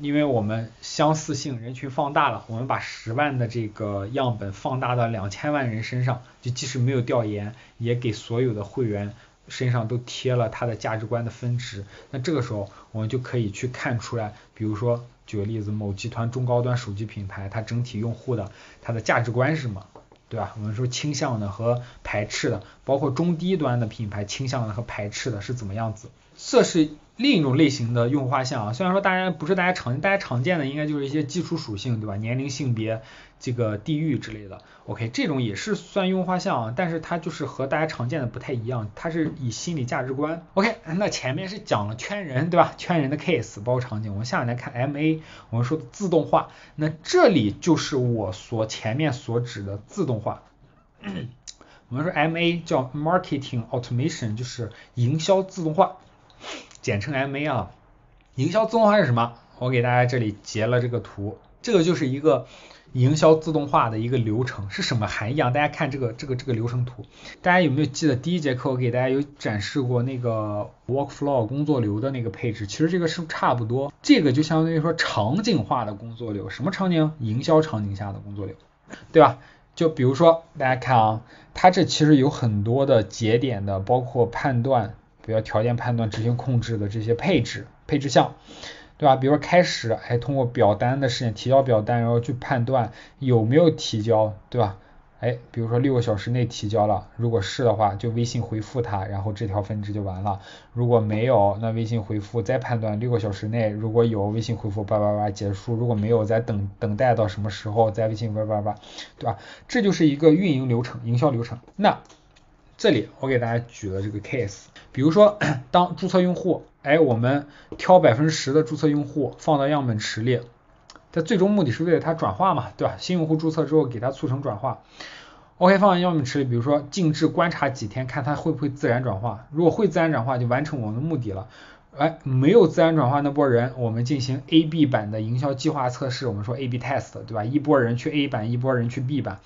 因为我们相似性人群放大了，我们把十万的这个样本放大到两千万人身上，就即使没有调研，也给所有的会员身上都贴了他的价值观的分值。那这个时候我们就可以去看出来，比如说举个例子，某集团中高端手机品牌，它整体用户的它的价值观是什么？对吧？我们说倾向的和排斥的，包括中低端的品牌倾向的和排斥的是怎么样子？这是另一种类型的用户画像啊。虽然说大家不是大家常大家常见的，应该就是一些基础属性，对吧？年龄、性别。这个地域之类的，OK，这种也是算用户画像，啊但是它就是和大家常见的不太一样，它是以心理价值观，OK，那前面是讲了圈人，对吧？圈人的 case 包括场景，我们下面来看 MA，我们说的自动化，那这里就是我所前面所指的自动化，我们说 MA 叫 marketing automation，就是营销自动化，简称 MA 啊，营销自动化是什么？我给大家这里截了这个图，这个就是一个。营销自动化的一个流程是什么含义啊？大家看这个这个这个流程图，大家有没有记得第一节课我给大家有展示过那个 workflow 工作流的那个配置？其实这个是差不多，这个就相当于说场景化的工作流，什么场景？营销场景下的工作流，对吧？就比如说大家看啊，它这其实有很多的节点的，包括判断，比如条件判断、执行控制的这些配置配置项。对吧？比如说开始，哎，通过表单的事件提交表单，然后去判断有没有提交，对吧？哎，比如说六个小时内提交了，如果是的话，就微信回复他，然后这条分支就完了。如果没有，那微信回复再判断六个小时内如果有微信回复叭叭叭结束，如果没有再等等待到什么时候再微信叭叭叭，对吧？这就是一个运营流程、营销流程。那这里我给大家举了这个 case，比如说 当注册用户。哎，我们挑百分之十的注册用户放到样本池里，它最终目的是为了它转化嘛，对吧？新用户注册之后给它促成转化。OK，放到样本池里，比如说静置观察几天，看它会不会自然转化。如果会自然转化，就完成我们的目的了。哎，没有自然转化那波人，我们进行 A/B 版的营销计划测试，我们说 A/B test，对吧？一波人去 A 版，一波人去 B 版。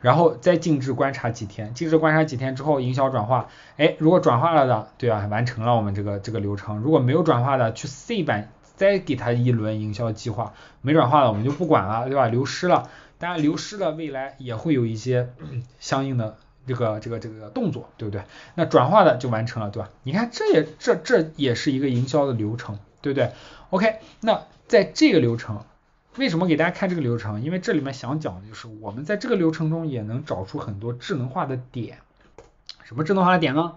然后再静置观察几天，静置观察几天之后营销转化，哎，如果转化了的，对吧？完成了我们这个这个流程。如果没有转化的，去 C 版再给他一轮营销计划。没转化的我们就不管了，对吧？流失了，当然流失了，未来也会有一些相应的这个这个这个动作，对不对？那转化的就完成了，对吧？你看这也这这也是一个营销的流程，对不对？OK，那在这个流程。为什么给大家看这个流程？因为这里面想讲的就是我们在这个流程中也能找出很多智能化的点。什么智能化的点呢？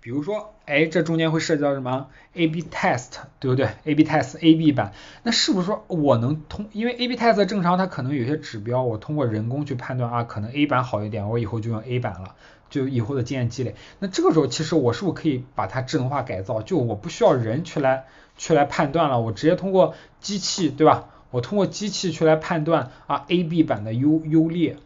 比如说，哎，这中间会涉及到什么？A/B test，对不对？A/B test A/B 版，那是不是说我能通？因为 A/B test 正常它可能有些指标，我通过人工去判断啊，可能 A 版好一点，我以后就用 A 版了，就以后的经验积累。那这个时候其实我是不是可以把它智能化改造？就我不需要人去来去来判断了，我直接通过机器，对吧？我通过机器去来判断啊 A/B 版的优优劣。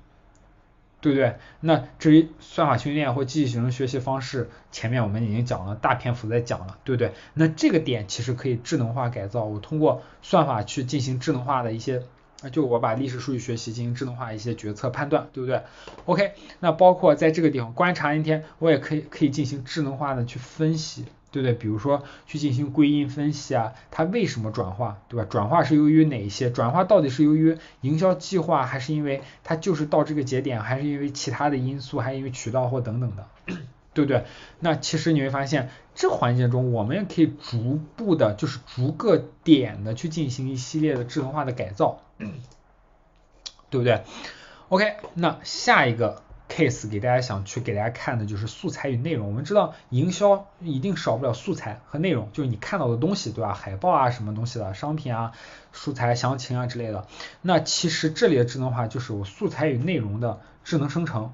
对不对？那至于算法训练或机器学习学习方式，前面我们已经讲了，大篇幅在讲了，对不对？那这个点其实可以智能化改造，我通过算法去进行智能化的一些，就我把历史数据学习进行智能化一些决策判断，对不对？OK，那包括在这个地方观察一天，我也可以可以进行智能化的去分析。对不对？比如说去进行归因分析啊，它为什么转化，对吧？转化是由于哪一些？转化到底是由于营销计划，还是因为它就是到这个节点，还是因为其他的因素，还是因为渠道或等等的，对不对？那其实你会发现，这环节中我们也可以逐步的，就是逐个点的去进行一系列的智能化的改造，对不对？OK，那下一个。Case 给大家想去给大家看的就是素材与内容。我们知道营销一定少不了素材和内容，就是你看到的东西，对吧？海报啊，什么东西的，商品啊，素材、详情啊之类的。那其实这里的智能化就是我素材与内容的智能生成。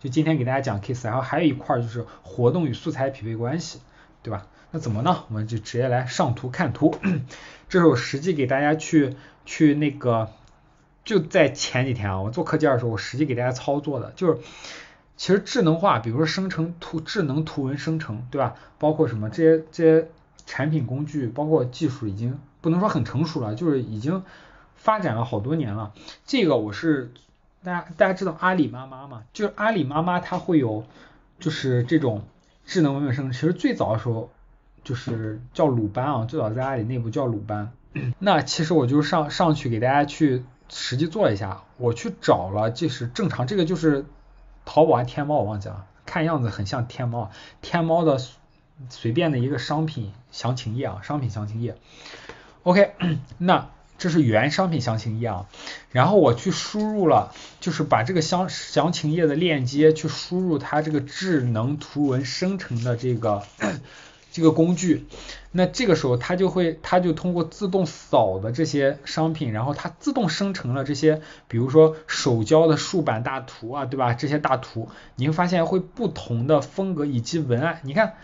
就今天给大家讲 case，然后还有一块就是活动与素材匹配关系，对吧？那怎么呢？我们就直接来上图看图。这是我实际给大家去去那个。就在前几天啊，我做课件的时候，我实际给大家操作的，就是其实智能化，比如说生成图、智能图文生成，对吧？包括什么这些这些产品工具，包括技术已经不能说很成熟了，就是已经发展了好多年了。这个我是大家大家知道阿里妈妈嘛？就是阿里妈妈它会有就是这种智能文本生成，其实最早的时候就是叫鲁班啊，最早在阿里内部叫鲁班。那其实我就上上去给大家去。实际做一下，我去找了，就是正常，这个就是淘宝还天猫，我忘记了，看样子很像天猫，天猫的随便的一个商品详情页啊，商品详情页。OK，那这是原商品详情页啊，然后我去输入了，就是把这个详详情页的链接去输入它这个智能图文生成的这个。这个工具，那这个时候它就会，它就通过自动扫的这些商品，然后它自动生成了这些，比如说手交的竖版大图啊，对吧？这些大图，你会发现会不同的风格以及文案。你看，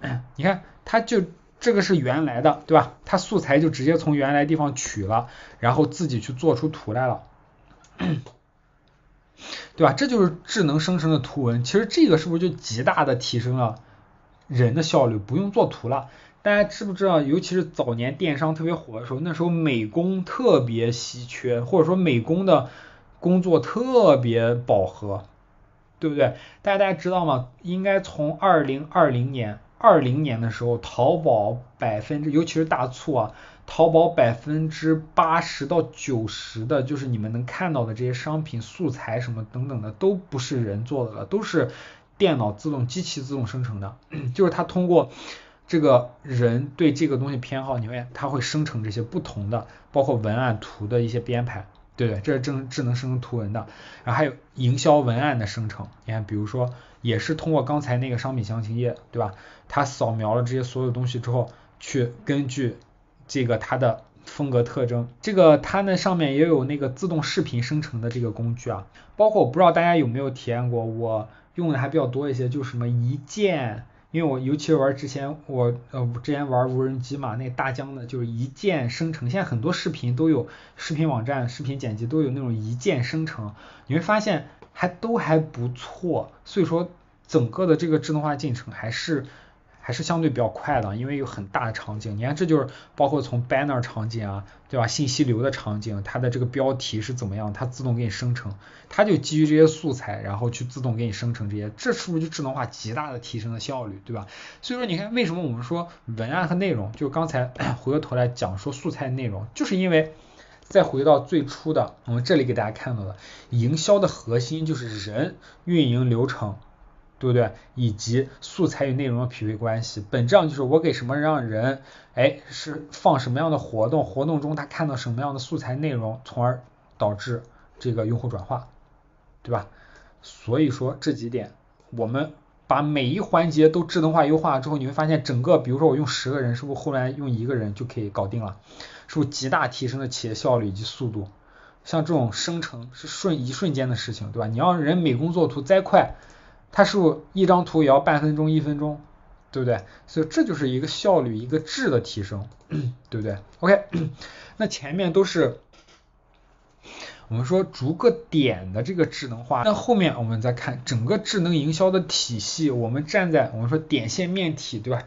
你看，它就这个是原来的，对吧？它素材就直接从原来地方取了，然后自己去做出图来了，对吧？这就是智能生成的图文。其实这个是不是就极大的提升了？人的效率不用做图了，大家知不知道？尤其是早年电商特别火的时候，那时候美工特别稀缺，或者说美工的工作特别饱和，对不对？大家大家知道吗？应该从二零二零年二零年的时候，淘宝百分之，尤其是大促啊，淘宝百分之八十到九十的，就是你们能看到的这些商品素材什么等等的，都不是人做的了，都是。电脑自动、机器自动生成的，就是它通过这个人对这个东西偏好，你看它会生成这些不同的，包括文案、图的一些编排，对不对？这是智智能生成图文的，然后还有营销文案的生成，你看，比如说也是通过刚才那个商品详情页，对吧？它扫描了这些所有东西之后，去根据这个它的风格特征，这个它那上面也有那个自动视频生成的这个工具啊，包括我不知道大家有没有体验过我。用的还比较多一些，就什么一键，因为我尤其是玩之前我呃之前玩无人机嘛，那大疆的就是一键生成，现在很多视频都有，视频网站、视频剪辑都有那种一键生成，你会发现还都还不错，所以说整个的这个智能化进程还是。还是相对比较快的，因为有很大的场景。你看，这就是包括从 banner 场景啊，对吧？信息流的场景，它的这个标题是怎么样，它自动给你生成，它就基于这些素材，然后去自动给你生成这些，这是不是就智能化极大的提升了效率，对吧？所以说，你看为什么我们说文案和内容，就刚才 回过头来讲说素材内容，就是因为再回到最初的，我们这里给大家看到的，营销的核心就是人运营流程。对不对？以及素材与内容的匹配关系，本质上就是我给什么让人，哎，是放什么样的活动，活动中他看到什么样的素材内容，从而导致这个用户转化，对吧？所以说这几点，我们把每一环节都智能化优化之后，你会发现整个，比如说我用十个人，是不是后来用一个人就可以搞定了？是不是极大提升了企业效率以及速度？像这种生成是瞬一瞬间的事情，对吧？你要人美工作图再快，它是不是一张图也要半分钟一分钟，对不对？所以这就是一个效率一个质的提升，对不对？OK，那前面都是我们说逐个点的这个智能化，那后面我们再看整个智能营销的体系，我们站在我们说点线面体，对吧？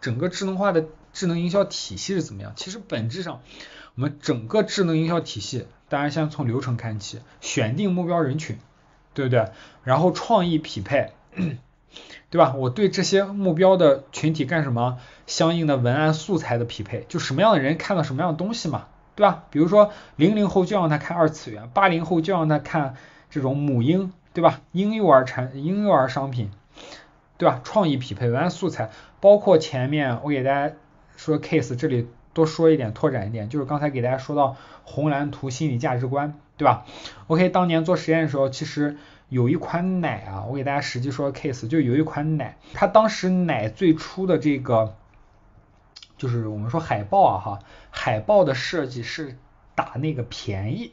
整个智能化的智能营销体系是怎么样？其实本质上，我们整个智能营销体系。当然，先从流程看起，选定目标人群，对不对？然后创意匹配，对吧？我对这些目标的群体干什么？相应的文案素材的匹配，就什么样的人看到什么样的东西嘛，对吧？比如说零零后就让他看二次元，八零后就让他看这种母婴，对吧？婴幼儿产婴幼儿商品，对吧？创意匹配文案素材，包括前面我给大家说 case 这里。多说一点，拓展一点，就是刚才给大家说到红蓝图心理价值观，对吧？OK，当年做实验的时候，其实有一款奶啊，我给大家实际说个 case，就有一款奶，它当时奶最初的这个，就是我们说海报啊哈，海报的设计是打那个便宜，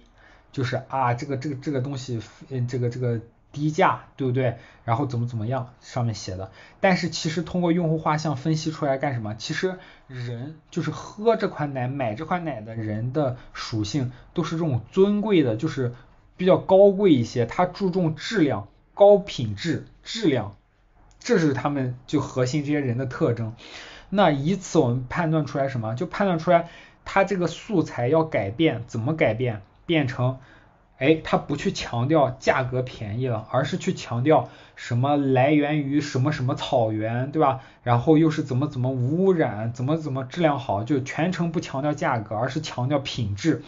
就是啊这个这个这个东西，嗯这个这个。低价，对不对？然后怎么怎么样，上面写的。但是其实通过用户画像分析出来干什么？其实人就是喝这款奶、买这款奶的人的属性都是这种尊贵的，就是比较高贵一些。他注重质量、高品质、质量，这是他们就核心这些人的特征。那以此我们判断出来什么？就判断出来他这个素材要改变，怎么改变？变成。哎，他不去强调价格便宜了，而是去强调什么来源于什么什么草原，对吧？然后又是怎么怎么无污染，怎么怎么质量好，就全程不强调价格，而是强调品质，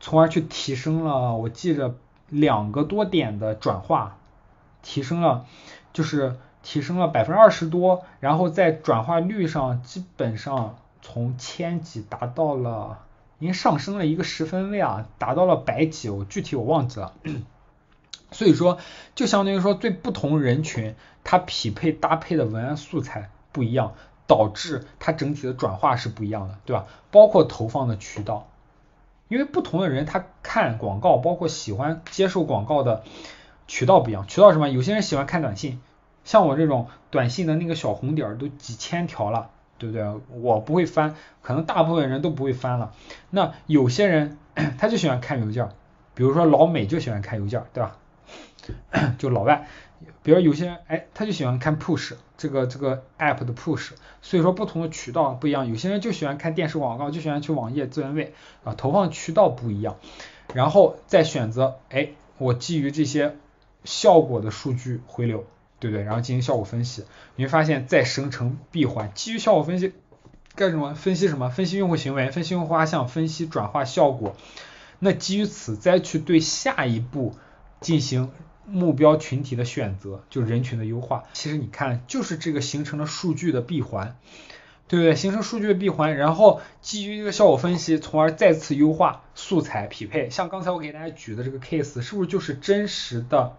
从而去提升了，我记着两个多点的转化，提升了，就是提升了百分之二十多，然后在转化率上基本上从千几达到了。已经上升了一个十分位啊，达到了百几，我具体我忘记了。所以说，就相当于说，对不同人群，它匹配搭配的文案素材不一样，导致它整体的转化是不一样的，对吧？包括投放的渠道，因为不同的人他看广告，包括喜欢接受广告的渠道不一样。渠道什么？有些人喜欢看短信，像我这种短信的那个小红点都几千条了。对不对？我不会翻，可能大部分人都不会翻了。那有些人 他就喜欢看邮件，比如说老美就喜欢看邮件，对吧？就老外，比如有些人哎，他就喜欢看 push 这个这个 app 的 push。所以说不同的渠道不一样，有些人就喜欢看电视广告，就喜欢去网页资源位啊，投放渠道不一样，然后再选择哎，我基于这些效果的数据回流。对不对？然后进行效果分析，你会发现再生成闭环，基于效果分析干什么？分析什么？分析用户行为，分析用户画像，分析转化效果。那基于此再去对下一步进行目标群体的选择，就人群的优化。其实你看，就是这个形成了数据的闭环，对不对？形成数据的闭环，然后基于这个效果分析，从而再次优化素材匹配。像刚才我给大家举的这个 case，是不是就是真实的？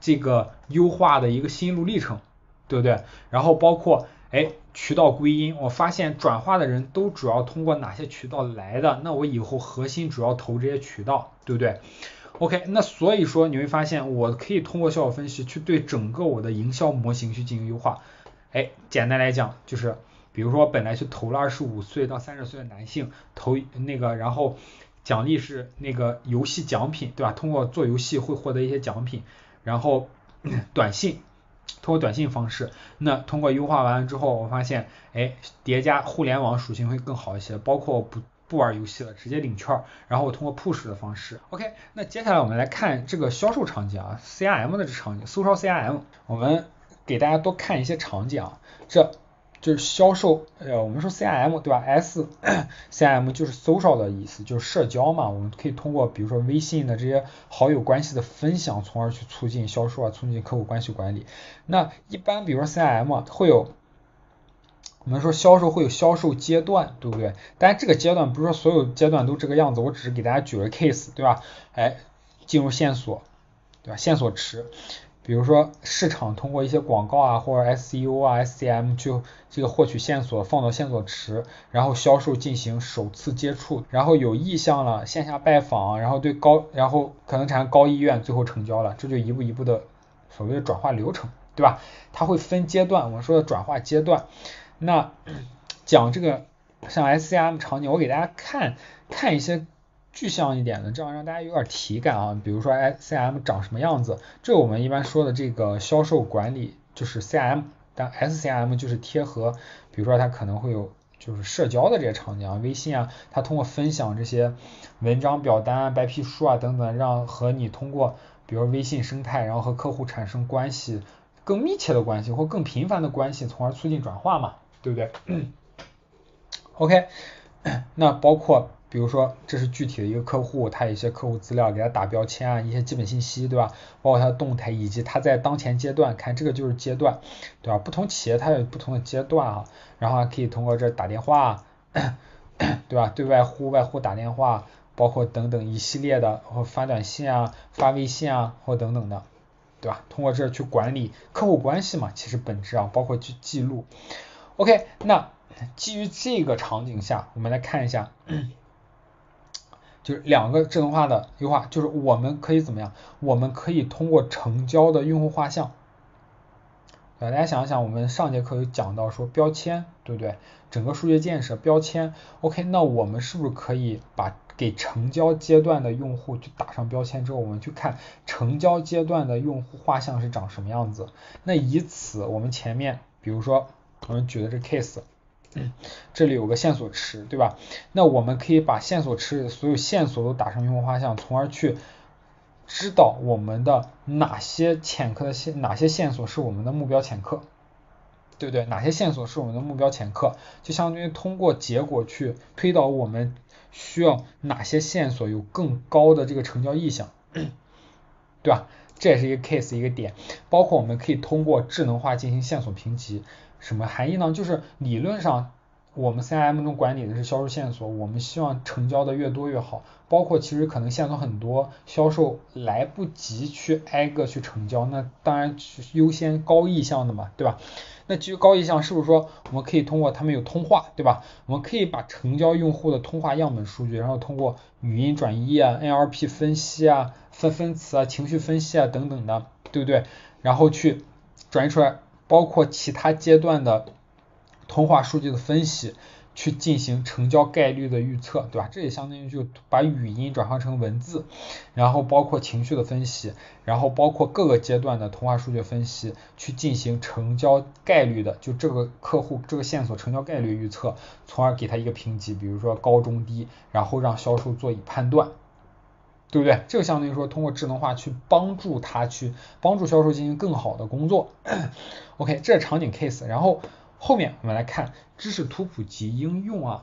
这个优化的一个心路历程，对不对？然后包括哎渠道归因，我发现转化的人都主要通过哪些渠道来的？那我以后核心主要投这些渠道，对不对？OK，那所以说你会发现，我可以通过效果分析去对整个我的营销模型去进行优化。哎，简单来讲就是，比如说本来去投了二十五岁到三十岁的男性，投那个然后奖励是那个游戏奖品，对吧？通过做游戏会获得一些奖品。然后 短信，通过短信方式，那通过优化完了之后，我发现，哎，叠加互联网属性会更好一些，包括不不玩游戏了，直接领券，然后我通过 push 的方式，OK，那接下来我们来看这个销售场景啊，CRM 的这场景，搜超 CRM，我们给大家多看一些场景啊，这。就是销售，呃，我们说 CRM 对吧？S CRM 就是 social 的意思，就是社交嘛。我们可以通过比如说微信的这些好友关系的分享，从而去促进销售啊，促进客户关系管理。那一般比如说 CRM 会有，我们说销售会有销售阶段，对不对？但这个阶段不是说所有阶段都这个样子，我只是给大家举个 case，对吧？哎，进入线索，对吧？线索池。比如说市场通过一些广告啊或者 SEO 啊 SCM 去这个获取线索放到线索池，然后销售进行首次接触，然后有意向了线下拜访，然后对高然后可能产生高意愿，最后成交了，这就一步一步的所谓的转化流程，对吧？它会分阶段，我们说的转化阶段。那 讲这个像 SCM 场景，我给大家看看一些。具象一点的，这样让大家有点体感啊。比如说 SCM 长什么样子，这我们一般说的这个销售管理就是 CM，但 SCM 就是贴合，比如说它可能会有就是社交的这些场景啊，微信啊，它通过分享这些文章、表单、白皮书啊等等，让和你通过比如微信生态，然后和客户产生关系更密切的关系或更频繁的关系，从而促进转化嘛，对不对？OK，那包括。比如说，这是具体的一个客户，他有一些客户资料，给他打标签啊，一些基本信息，对吧？包括他的动态，以及他在当前阶段，看这个就是阶段，对吧？不同企业它有不同的阶段啊，然后还可以通过这打电话，对吧？对外呼、外呼打电话，包括等等一系列的，或发短信啊、发微信啊，或等等的，对吧？通过这去管理客户关系嘛，其实本质啊，包括去记录。OK，那基于这个场景下，我们来看一下。就是两个智能化的优化，就是我们可以怎么样？我们可以通过成交的用户画像，大家想一想，我们上节课有讲到说标签，对不对？整个数据建设标签，OK，那我们是不是可以把给成交阶段的用户去打上标签之后，我们去看成交阶段的用户画像是长什么样子？那以此，我们前面比如说我们举的这 case。这里有个线索池，对吧？那我们可以把线索池里所有线索都打上用户画像，从而去知道我们的哪些潜客的线，哪些线索是我们的目标潜客，对不对？哪些线索是我们的目标潜客，就相当于通过结果去推导我们需要哪些线索有更高的这个成交意向，对吧？这也是一个 case 一个点，包括我们可以通过智能化进行线索评级。什么含义呢？就是理论上，我们 CIM 中管理的是销售线索，我们希望成交的越多越好。包括其实可能线索很多，销售来不及去挨个去成交，那当然优先高意向的嘛，对吧？那基于高意向，是不是说我们可以通过他们有通话，对吧？我们可以把成交用户的通话样本数据，然后通过语音转译啊、NLP 分析啊、分分词啊、情绪分析啊等等的，对不对？然后去转译出来。包括其他阶段的通话数据的分析，去进行成交概率的预测，对吧？这也相当于就把语音转化成文字，然后包括情绪的分析，然后包括各个阶段的通话数据分析，去进行成交概率的，就这个客户这个线索成交概率预测，从而给他一个评级，比如说高中低，然后让销售做以判断。对不对？这个相当于说通过智能化去帮助他去帮助销售进行更好的工作。OK，这是场景 case。然后后面我们来看知识图谱及应用啊。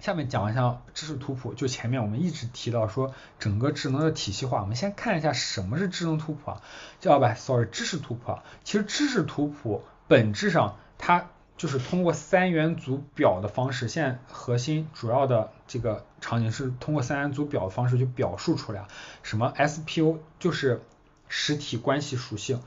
下面讲一下知识图谱，就前面我们一直提到说整个智能的体系化。我们先看一下什么是智能图谱啊？叫吧，sorry，知识图谱啊。其实知识图谱本质上它。就是通过三元组表的方式，现在核心主要的这个场景是通过三元组表的方式去表述出来。什么 SPO 就是实体关系属性，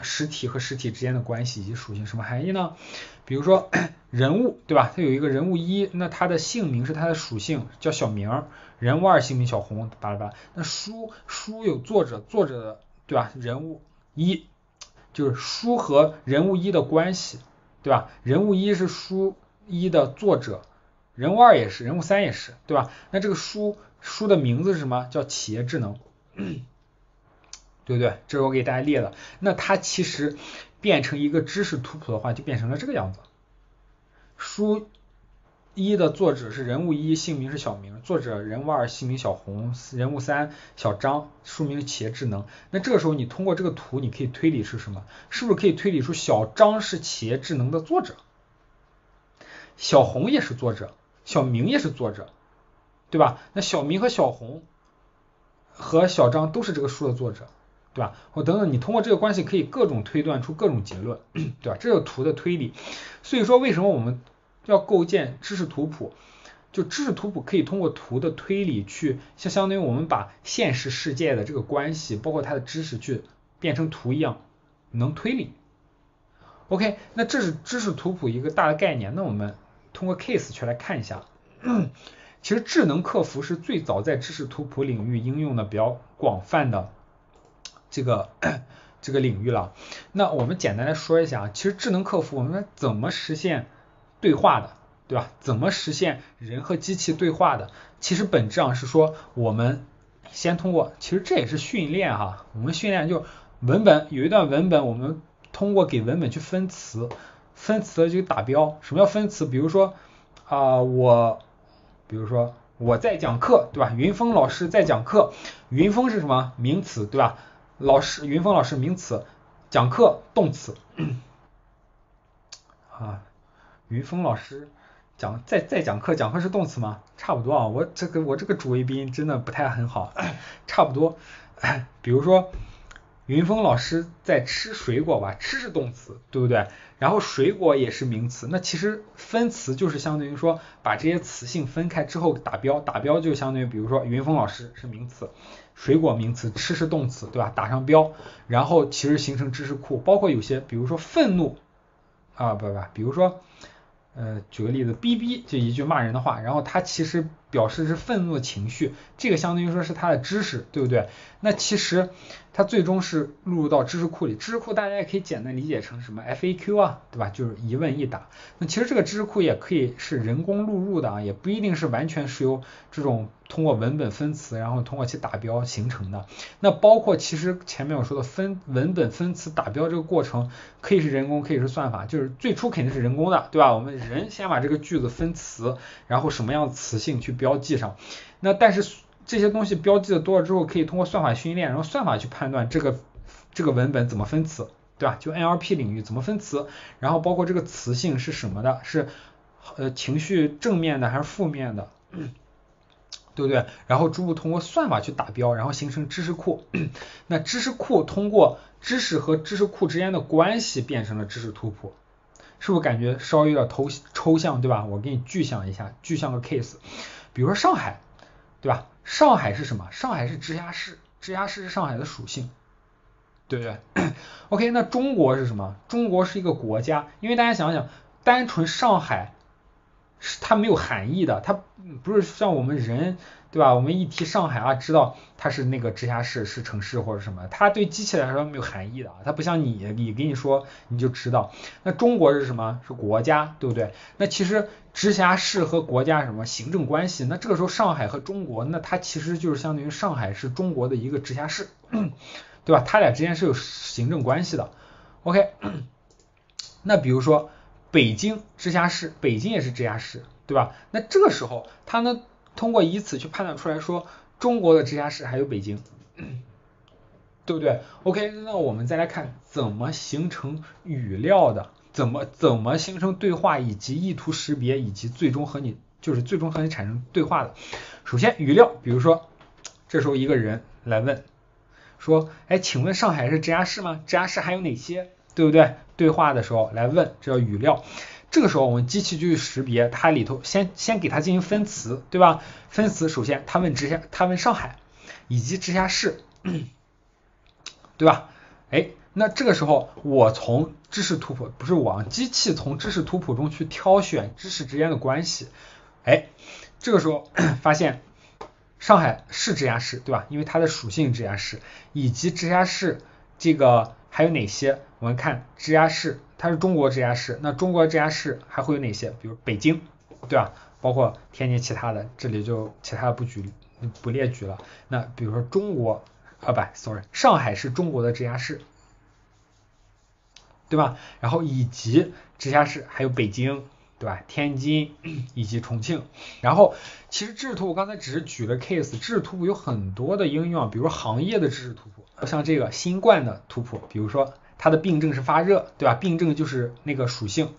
实体和实体之间的关系以及属性，什么含义呢？比如说 人物，对吧？它有一个人物一，那它的姓名是它的属性，叫小名。人物二姓名小红，巴拉巴拉。那书书有作者，作者的对吧？人物一就是书和人物一的关系。对吧？人物一是书一的作者，人物二也是，人物三也是，对吧？那这个书书的名字是什么？叫企业智能，对不对？这是我给大家列的。那它其实变成一个知识图谱的话，就变成了这个样子。书一的作者是人物一，姓名是小明；作者人物二，姓名小红；人物三小张，书名企业智能。那这个时候你通过这个图，你可以推理是什么？是不是可以推理出小张是企业智能的作者？小红也是作者，小明也是作者，对吧？那小明和小红和小张都是这个书的作者，对吧？我等等，你通过这个关系可以各种推断出各种结论，对吧？这个图的推理。所以说为什么我们要构建知识图谱，就知识图谱可以通过图的推理去，相相当于我们把现实世界的这个关系，包括它的知识去变成图一样，能推理。OK，那这是知识图谱一个大的概念，那我们通过 case 去来看一下。其实智能客服是最早在知识图谱领域应用的比较广泛的这个这个领域了。那我们简单来说一下，其实智能客服我们怎么实现对话的，对吧？怎么实现人和机器对话的？其实本质上是说，我们先通过，其实这也是训练哈。我们训练就文本有一段文本，我们通过给文本去分词，分词就打标。什么叫分词？比如说啊，我。比如说我在讲课，对吧？云峰老师在讲课，云峰是什么名词，对吧？老师，云峰老师名词，讲课动词 啊。云峰老师讲在在讲课，讲课是动词吗？差不多啊，我这个我这个主谓宾真的不太很好，差不多。比如说。云峰老师在吃水果吧，吃是动词，对不对？然后水果也是名词，那其实分词就是相当于说把这些词性分开之后打标，打标就相当于比如说云峰老师是名词，水果名词，吃是动词，对吧？打上标，然后其实形成知识库，包括有些比如说愤怒啊，不不，比如说。呃，举个例子，哔哔就一句骂人的话，然后他其实表示是愤怒的情绪，这个相当于说是他的知识，对不对？那其实它最终是录入到知识库里，知识库大家也可以简单理解成什么 FAQ 啊，对吧？就是一问一答。那其实这个知识库也可以是人工录入的啊，也不一定是完全是由这种通过文本分词，然后通过其打标形成的。那包括其实前面我说的分文本分词打标这个过程，可以是人工，可以是算法，就是最初肯定是人工的，对吧？我们人先把这个句子分词，然后什么样的词性去标记上。那但是这些东西标记的多了之后，可以通过算法训练，然后算法去判断这个这个文本怎么分词，对吧？就 NLP 领域怎么分词，然后包括这个词性是什么的，是呃情绪正面的还是负面的，对不对？然后逐步通过算法去打标，然后形成知识库。那知识库通过知识和知识库之间的关系变成了知识图谱。是不是感觉稍微有点抽抽象，对吧？我给你具象一下，具象个 case，比如说上海，对吧？上海是什么？上海是直辖市，直辖市是上海的属性，对不对？OK，那中国是什么？中国是一个国家，因为大家想想，单纯上海是它没有含义的，它不是像我们人。对吧？我们一提上海啊，知道它是那个直辖市，是城市或者什么，它对机器来说没有含义的啊，它不像你，你给你说你就知道。那中国是什么？是国家，对不对？那其实直辖市和国家什么行政关系？那这个时候上海和中国，那它其实就是相当于上海是中国的一个直辖市，对吧？它俩之间是有行政关系的。OK，那比如说北京直辖市，北京也是直辖市，对吧？那这个时候它呢？通过以此去判断出来说，中国的直辖市还有北京，对不对？OK，那我们再来看怎么形成语料的，怎么怎么形成对话以及意图识别以及最终和你就是最终和你产生对话的。首先语料，比如说这时候一个人来问说，哎，请问上海是直辖市吗？直辖市还有哪些？对不对？对话的时候来问，这叫语料。这个时候，我们机器就去识别它里头，先先给它进行分词，对吧？分词首先，它问直辖，它问上海以及直辖市，对吧？哎，那这个时候我从知识图谱，不是我，机器从知识图谱中去挑选知识之间的关系，哎，这个时候 发现上海是直辖市，对吧？因为它的属性直辖市，以及直辖市这个还有哪些？我们看直辖市。它是中国直辖市，那中国直辖市还会有哪些？比如北京，对吧？包括天津其他的，这里就其他的不举不列举了。那比如说中国啊，不，sorry，上海是中国的直辖市，对吧？然后以及直辖市还有北京，对吧？天津以及重庆。然后其实知识图谱刚才只是举了 case，知识图谱有很多的应用，比如行业的知识图谱，像这个新冠的图谱，比如说。它的病症是发热，对吧？病症就是那个属性，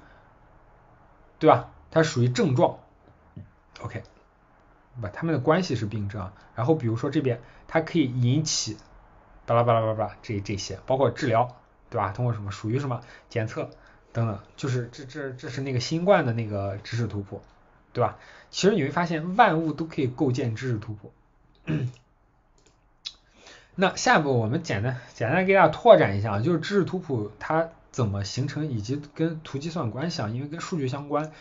对吧？它属于症状，OK，不，它们的关系是病症。然后比如说这边，它可以引起巴拉巴拉巴拉这这些，包括治疗，对吧？通过什么？属于什么？检测等等，就是这这这是那个新冠的那个知识图谱，对吧？其实你会发现万物都可以构建知识图谱。那下一步我们简单简单给大家拓展一下，就是知识图谱它怎么形成以及跟图计算关系啊，因为跟数据相关。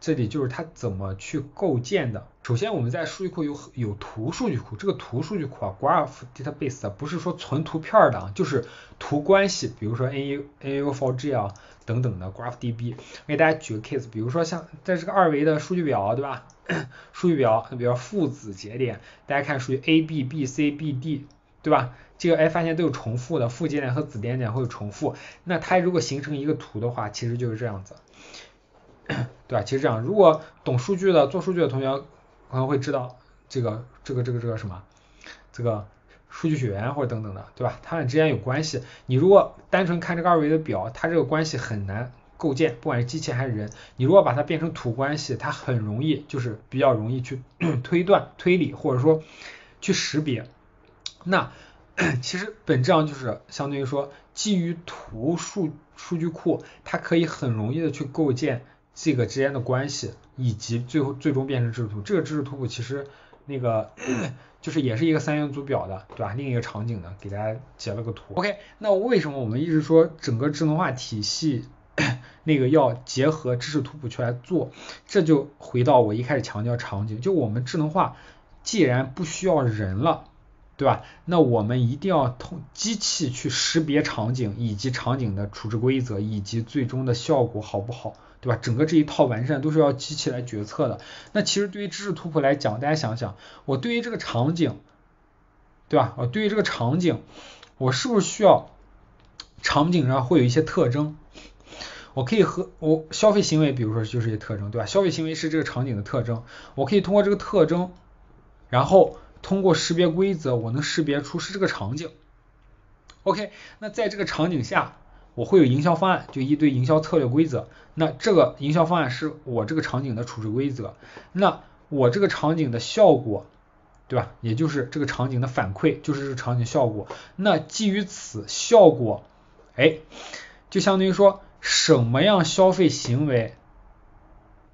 这里就是它怎么去构建的。首先我们在数据库有有图数据库，这个图数据库啊，Graph Database 不是说存图片的啊，就是图关系，比如说 N U N U for G 啊等等的 Graph DB。我给大家举个 case，比如说像在这个二维的数据表，对吧？数据表，比如父子节点，大家看属于 A B B C B D，对吧？这个哎发现都有重复的，父节点和子节点会有重复。那它如果形成一个图的话，其实就是这样子。对吧？其实这样，如果懂数据的、做数据的同学可能会知道这个、这个、这个、这个什么，这个数据血缘或者等等的，对吧？它们之间有关系。你如果单纯看这个二维的表，它这个关系很难构建，不管是机器还是人。你如果把它变成图关系，它很容易，就是比较容易去 推断、推理，或者说去识别。那 其实本质上就是相当于说，基于图数数据库，它可以很容易的去构建。这个之间的关系，以及最后最终变成知识图，这个知识图谱其实那个 就是也是一个三元组表的，对吧？另一个场景的，给大家截了个图。OK，那为什么我们一直说整个智能化体系 那个要结合知识图谱去来做？这就回到我一开始强调场景，就我们智能化既然不需要人了，对吧？那我们一定要通机器去识别场景，以及场景的处置规则，以及最终的效果好不好？对吧？整个这一套完善都是要机器来决策的。那其实对于知识图谱来讲，大家想想，我对于这个场景，对吧？我对于这个场景，我是不是需要场景上会有一些特征？我可以和我消费行为，比如说就是一些特征，对吧？消费行为是这个场景的特征，我可以通过这个特征，然后通过识别规则，我能识别出是这个场景。OK，那在这个场景下。我会有营销方案，就一堆营销策略规则。那这个营销方案是我这个场景的处置规则。那我这个场景的效果，对吧？也就是这个场景的反馈，就是这个场景效果。那基于此效果，哎，就相当于说什么样消费行为，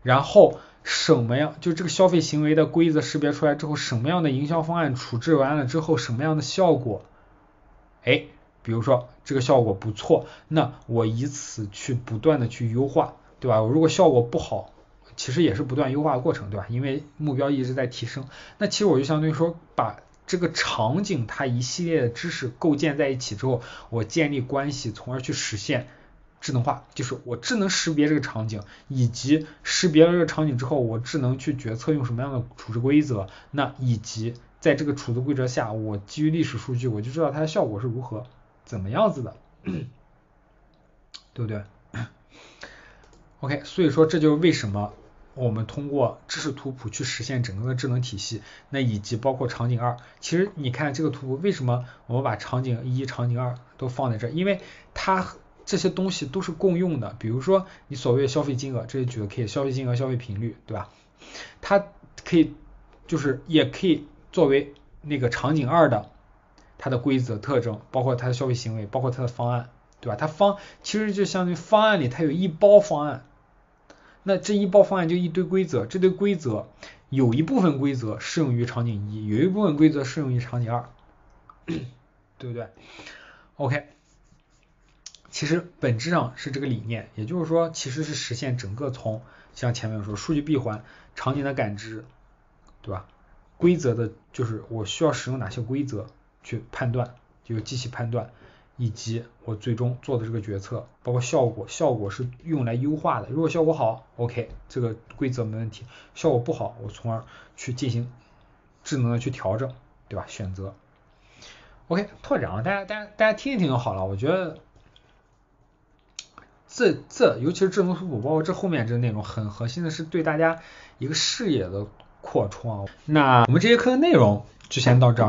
然后什么样，就这个消费行为的规则识别出来之后，什么样的营销方案处置完了之后，什么样的效果，哎。比如说这个效果不错，那我以此去不断的去优化，对吧？我如果效果不好，其实也是不断优化过程，对吧？因为目标一直在提升。那其实我就相当于说，把这个场景它一系列的知识构建在一起之后，我建立关系，从而去实现智能化，就是我智能识别这个场景，以及识别了这个场景之后，我智能去决策用什么样的处置规则，那以及在这个处置规则下，我基于历史数据，我就知道它的效果是如何。怎么样子的，对不对？OK，所以说这就是为什么我们通过知识图谱去实现整个的智能体系，那以及包括场景二。其实你看这个图谱，为什么我们把场景一、场景二都放在这？因为它这些东西都是共用的。比如说你所谓的消费金额，这里举个 case，消费金额、消费频率，对吧？它可以就是也可以作为那个场景二的。它的规则特征，包括它的消费行为，包括它的方案，对吧？它方其实就相当于方案里它有一包方案，那这一包方案就一堆规则，这堆规则有一部分规则适用于场景一，有一部分规则适用于场景二，对不对？OK，其实本质上是这个理念，也就是说其实是实现整个从像前面说数据闭环、场景的感知，对吧？规则的就是我需要使用哪些规则。去判断，就机器判断，以及我最终做的这个决策，包括效果，效果是用来优化的。如果效果好，OK，这个规则没问题；效果不好，我从而去进行智能的去调整，对吧？选择。OK，拓展啊，大家大家大家听一听就好了。我觉得这这，尤其是智能图谱，包括这后面这内容，很核心的是对大家一个视野的扩充啊。那我们这节课的内容就先到这儿。